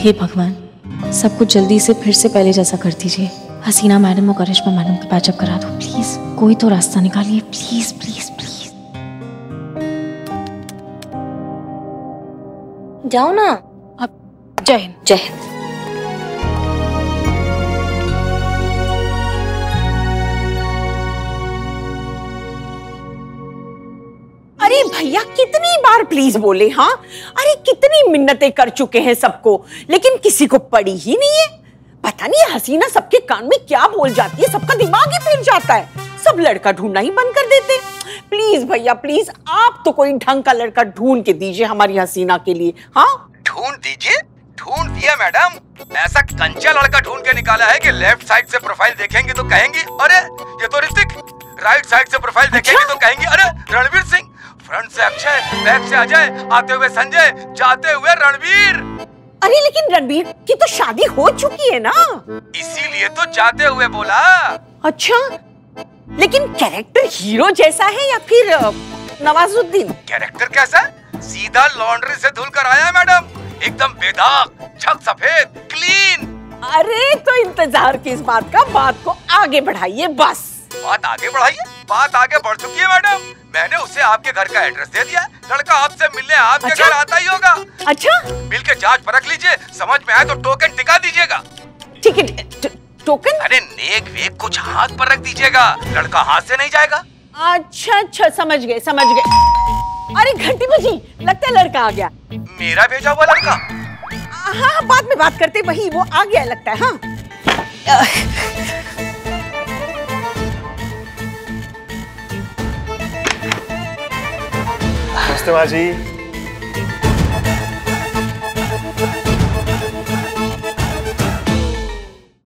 हे भगवान सब कुछ जल्दी से फिर से पहले जैसा कर दीजिए। हसीना मैडम और करिश्मा मैडम का पैचअप करा दो। प्लीज़ कोई तो रास्ता निकालिए। Please please please. जाओ ना। अब जय हिंद। जय हिंद। भैया कितनी बार प्लीज़ बोले हाँ? अरे कितनी मिन्नतें कर चुके हैं सबको लेकिन किसी को पड़ी ही नहीं है। पता नहीं हसीना सबके कान में क्या बोल जाती है सबका दिमाग ही फिर जाता है। सब लड़का ढूंढना ही बंद कर देते प्लीज़ भैया प्लीज़ आप तो कोई ढंग का लड़का ढूंढ के दीजिए हमारी हसीना के लिए हाँ? ढूंढ दीजिए ढूंढ दिया मैडम। ऐसा कंचा लड़का ढूंढ के निकाला है कि लेफ़्ट साइड से प्रोफ़ाइल देखेंगे तो कहेंगे अरे ये तो ऋतिक राइट साइड से प्रोफ़ाइल देखेंगे तो कहेंगे अरे रणवीर सिंह फ्रंट से अक्षय बैक से अजय आते हुए संजय जाते हुए रणवीर। अरे लेकिन रणबीर की तो शादी हो चुकी है ना? इसीलिए तो जाते हुए बोला। अच्छा लेकिन कैरेक्टर हीरो जैसा है या फिर नवाजुद्दीन? कैरेक्टर कैसा? सीधा लॉन्ड्री से धुल कर आया मैडम एकदम बेदाग छक सफ़ेद क्लीन अरे तो इंतज़ार किस बात का बात को आगे बढ़ाइए बस। बात आगे बढ़ाइए बात आगे बढ़ चुकी है मैडम। मैंने उसे आपके घर का एड्रेस दे दिया लड़का आपसे मिलने आपके अच्छा? घर आता ही होगा। अच्छा। मिल के जाँच परख लीजिए समझ में आए तो टोकन टिका दीजिएगा। ठीक है टोकन अरे नेक वेक कुछ हाथ पर रख दीजिएगा। लड़का हाथ से नहीं जाएगा। अच्छा अच्छा समझ गए समझ गए। अरे घंटी बजी लगता है लड़का आ गया। मेरा भेजा हुआ लड़का। हाँ हाँ, बाद में बात करते वही वो आ गया लगता है हाँ। してまじ。